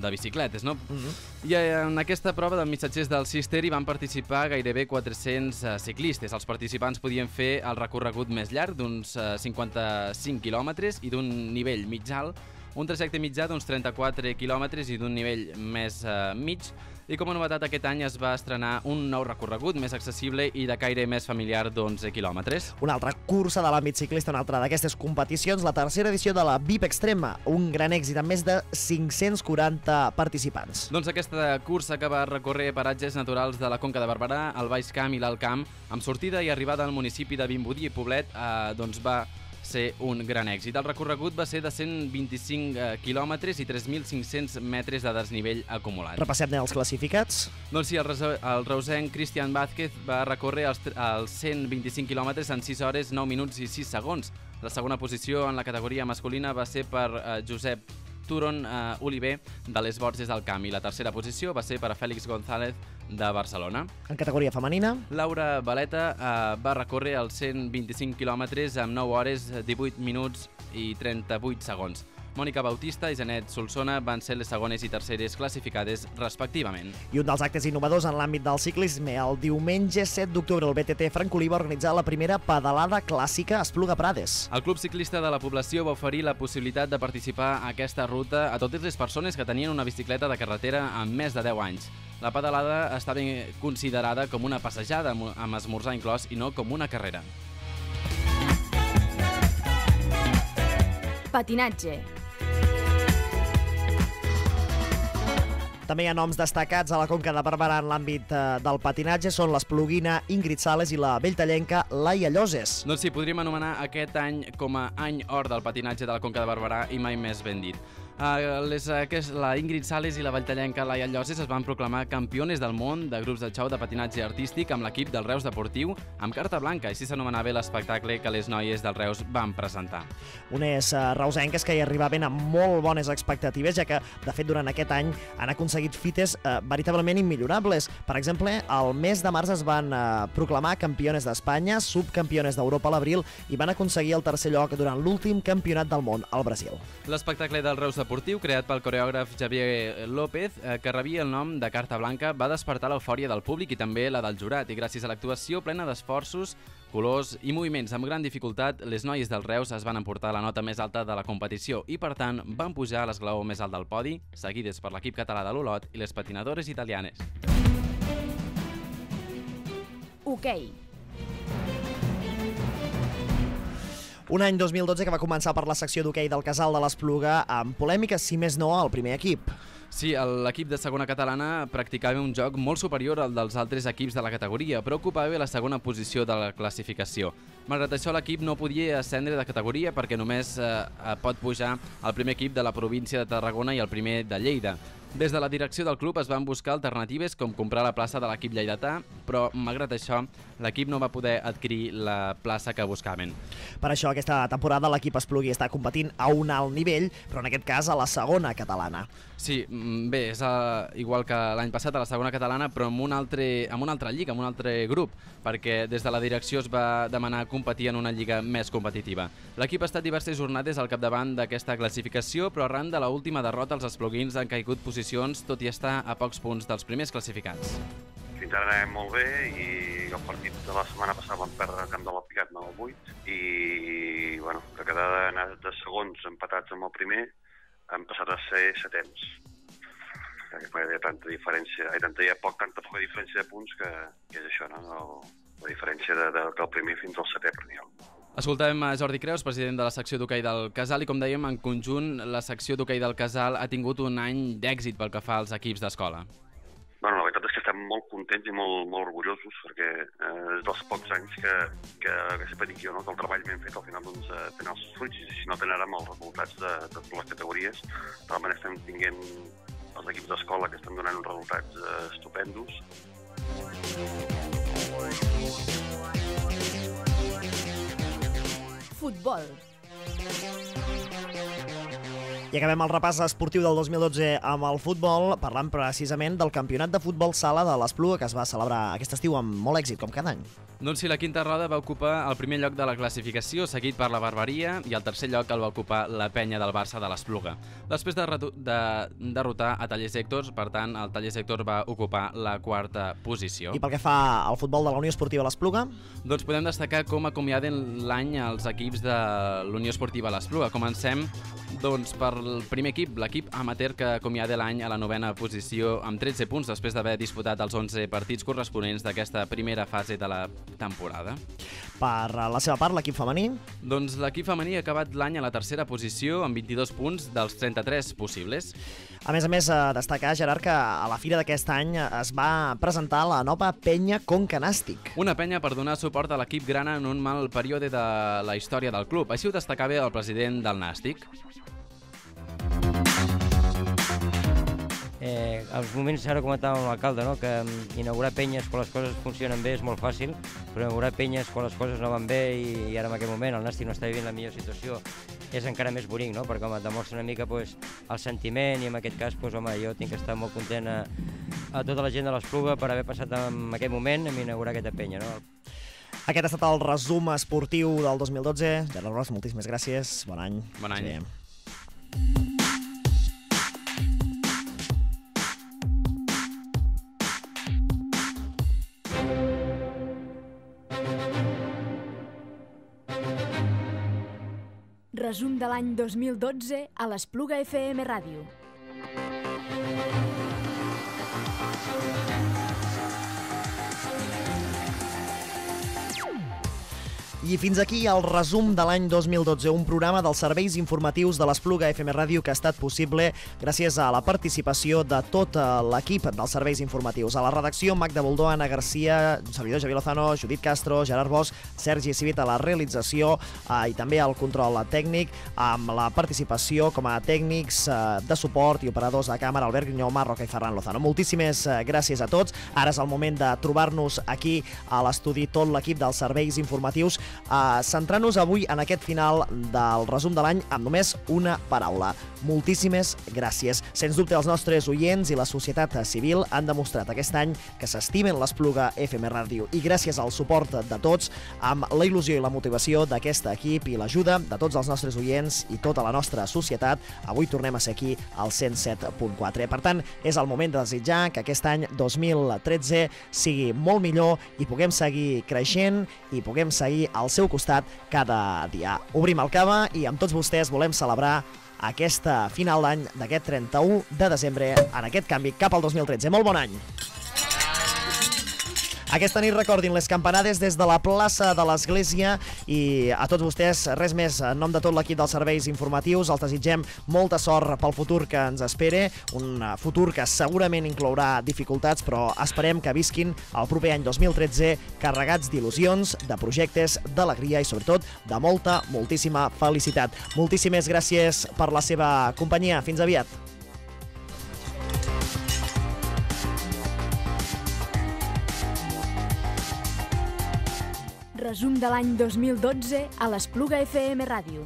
de bicicletes, no? Uh -huh. I eh, en aquesta prova de missatgers del Cister hi van participar gairebé 400 eh, ciclistes. Els participants podien fer el recorregut més llarg d'uns eh, 55 quilòmetres i d'un nivell mig alt un trajecte mitjà d'uns 34 quilòmetres i d'un nivell més eh, mig. I com a novetat aquest any es va estrenar un nou recorregut més accessible i de caire més familiar d'11 quilòmetres. Una altra cursa de l'àmbit ciclista, una altra d'aquestes competicions, la tercera edició de la VIP Extrema, un gran èxit amb més de 540 participants. Doncs aquesta cursa que va recórrer paratges naturals de la Conca de Barberà, el Baix Camp i l'Alt Camp, amb sortida i arribada al municipi de Vimbodí i Poblet, eh, doncs va ser un gran èxit. El recorregut va ser de 125 eh, quilòmetres i 3.500 metres de desnivell acumulat. Repassem-ne els classificats. Doncs sí, el, el reusenc Cristian Vázquez va recórrer els, els 125 quilòmetres en 6 hores, 9 minuts i 6 segons. La segona posició en la categoria masculina va ser per eh, Josep Turon eh, Oliver de les Borges del Camp i la tercera posició va ser per a Fèlix González de Barcelona. En categoria femenina, Laura Baleta eh, va recórrer els 125 quilòmetres amb 9 hores, 18 minuts i 38 segons. Mònica Bautista i Janet Solsona van ser les segones i terceres classificades respectivament. i un dels actes innovadors en l'àmbit del ciclisme, el diumenge 7 d'octubre el BTT Francolí va organitzar la primera pedalada clàssica a Espluga Prades. El Club Ciclista de la Població va oferir la possibilitat de participar a aquesta ruta a totes les persones que tenien una bicicleta de carretera amb més de 10 anys. La pedalada està ben considerada com una passejada amb esmorzar inclòs i no com una carrera. Patinatge. També hi ha noms destacats a la Conca de Barberà en l'àmbit eh, del patinatge, són l'Espluguina Ingrid Sales i la Belltallenca Laia Lloses. Doncs sí, podríem anomenar aquest any com a any or del patinatge de la Conca de Barberà i mai més ben dit. Les, que és la Ingrid Sales i la Valltallenca Laia Lloses es van proclamar campiones del món de grups de xou de patinatge artístic amb l'equip del Reus Deportiu amb carta blanca, així s'anomenava l'espectacle que les noies del Reus van presentar. Unes uh, reusenques que hi arribaven amb molt bones expectatives, ja que, de fet, durant aquest any han aconseguit fites uh, veritablement immillorables. Per exemple, al mes de març es van uh, proclamar campiones d'Espanya, subcampiones d'Europa a l'abril i van aconseguir el tercer lloc durant l'últim campionat del món al Brasil. L'espectacle del Reus Deportiu, creat pel coreògraf Javier López, eh, que rebia el nom de Carta Blanca, va despertar l'eufòria del públic i també la del jurat, i gràcies a l'actuació plena d'esforços, colors i moviments amb gran dificultat, les noies del Reus es van emportar la nota més alta de la competició i, per tant, van pujar a l'esglaó més alt del podi, seguides per l'equip català de l'Olot i les patinadores italianes. Hoquei. Un any 2012 que va començar per la secció d'hoquei del Casal de l'Espluga amb polèmica, si més no, al primer equip. Sí, l'equip de segona catalana practicava un joc molt superior al dels altres equips de la categoria, però ocupava la segona posició de la classificació. Malgrat això, l'equip no podia ascendre de categoria perquè només eh, pot pujar el primer equip de la província de Tarragona i el primer de Lleida. Des de la direcció del club es van buscar alternatives com comprar la plaça de l'equip lleidatà, però malgrat això, l'equip no va poder adquirir la plaça que buscaven. Per això, aquesta temporada l'equip Esplugui està competint a un alt nivell, però en aquest cas a la segona catalana. Sí, mm, bé, és uh, igual que l'any passat a la segona catalana, però amb un, altre, amb un altre lliga, amb un altre grup, perquè des de la direcció es va demanar competir en una lliga més competitiva. L'equip ha estat diverses jornades al capdavant d'aquesta classificació, però arran de l'última derrota els esplugins han caigut posicions, tot i estar a pocs punts dels primers classificats. Fins ara anem molt bé i el partit de la setmana passada vam perdre al camp de l'Alpicat 9-8 i bueno, de quedar anar de segons empatats amb el primer han passat a ser setens. Perquè hi ha tanta diferència, hi ha, tanta, hi ha poc, tanta poca diferència de punts que, que és això, no? El, la diferència de, de, del primer fins al setè per dir Escoltàvem a Jordi Creus, president de la secció d'hoquei del Casal, i com dèiem, en conjunt, la secció d'hoquei del Casal ha tingut un any d'èxit pel que fa als equips d'escola. Bueno, la veritat és que estem molt contents i molt, molt orgullosos perquè eh, dels pocs anys que, que, que sempre dic jo no, que el treball ben fet al final doncs, eh, tenen els fruits i si no tenen els resultats de, de totes les categories realment estem tinguent els equips d'escola que estan donant uns resultats eh, estupendos Futbol. I acabem el repàs esportiu del 2012 amb el futbol, parlant precisament del campionat de futbol sala de l'Espluga que es va celebrar aquest estiu amb molt èxit, com cada any. Doncs sí, la quinta roda va ocupar el primer lloc de la classificació, seguit per la Barberia, i el tercer lloc el va ocupar la penya del Barça de l'Espluga. Després de, de derrotar a Tallers Hectors, per tant, el Tallers Hectors va ocupar la quarta posició. I pel que fa al futbol de la Unió Esportiva l'Espluga? Doncs podem destacar com acomiaden l'any els equips de l'Unió Esportiva l'Espluga. Comencem doncs, per el primer equip, l'equip amateur que acomiada l'any a la novena posició amb 13 punts després d'haver disputat els 11 partits corresponents d'aquesta primera fase de la temporada. Per la seva part, l'equip femení? Doncs l'equip femení ha acabat l'any a la tercera posició amb 22 punts dels 33 possibles. A més a més, a destacar, Gerard, que a la fira d'aquest any es va presentar la nova penya Conca Nàstic. Una penya per donar suport a l'equip grana en un mal període de la història del club. Així ho destacava el president del Nàstic. Eh, als moments, ara comentàvem amb l'alcalde, no? que mm, inaugurar penyes quan les coses funcionen bé és molt fàcil, però inaugurar penyes quan les coses no van bé i, i ara en aquest moment el Nàstic no està vivint la millor situació és encara més bonic, no? perquè home, demostra una mica pues, el sentiment i en aquest cas pues, home, jo tinc que estar molt content a, a tota la gent de l'Espluga per haver passat en aquest moment a inaugurar aquesta penya. No? Aquest ha estat el resum esportiu del 2012. Gerard Ros, moltíssimes gràcies. Bon any. Bon any. Sí. Resum de l'any 2012 a l'Espluga FM Ràdio. I fins aquí el resum de l'any 2012, un programa dels serveis informatius de l'Espluga FM Ràdio que ha estat possible gràcies a la participació de tot eh, l'equip dels serveis informatius. A la redacció, Magda Boldó, Anna Garcia, servidor Javier Lozano, Judit Castro, Gerard Bosch, Sergi Civit a la realització eh, i també al control tècnic, amb la participació com a tècnics eh, de suport i operadors de càmera, Albert Grinyó, Marroca i Ferran Lozano. Moltíssimes eh, gràcies a tots. Ara és el moment de trobar-nos aquí a l'estudi tot l'equip dels serveis informatius Uh, Centrant-nos avui en aquest final del resum de l'any amb només una paraula. Moltíssimes gràcies. Sens dubte, els nostres oients i la societat civil han demostrat aquest any que s'estimen l'Espluga FM Ràdio i gràcies al suport de tots, amb la il·lusió i la motivació d'aquest equip i l'ajuda de tots els nostres oients i tota la nostra societat, avui tornem a ser aquí al 107.4. Per tant, és el moment de desitjar que aquest any 2013 sigui molt millor i puguem seguir creixent i puguem seguir al seu costat cada dia. Obrim el cava i amb tots vostès volem celebrar aquesta final d'any d'aquest 31 de desembre en aquest canvi cap al 2013. Molt bon any! Aquesta nit recordin les campanades des de la plaça de l'Església i a tots vostès, res més, en nom de tot l'equip dels serveis informatius, els desitgem molta sort pel futur que ens espere, un futur que segurament inclourà dificultats, però esperem que visquin el proper any 2013 carregats d'il·lusions, de projectes, d'alegria i sobretot de molta, moltíssima felicitat. Moltíssimes gràcies per la seva companyia. Fins aviat. Resum de l'any 2012 a l'Espluga FM Ràdio.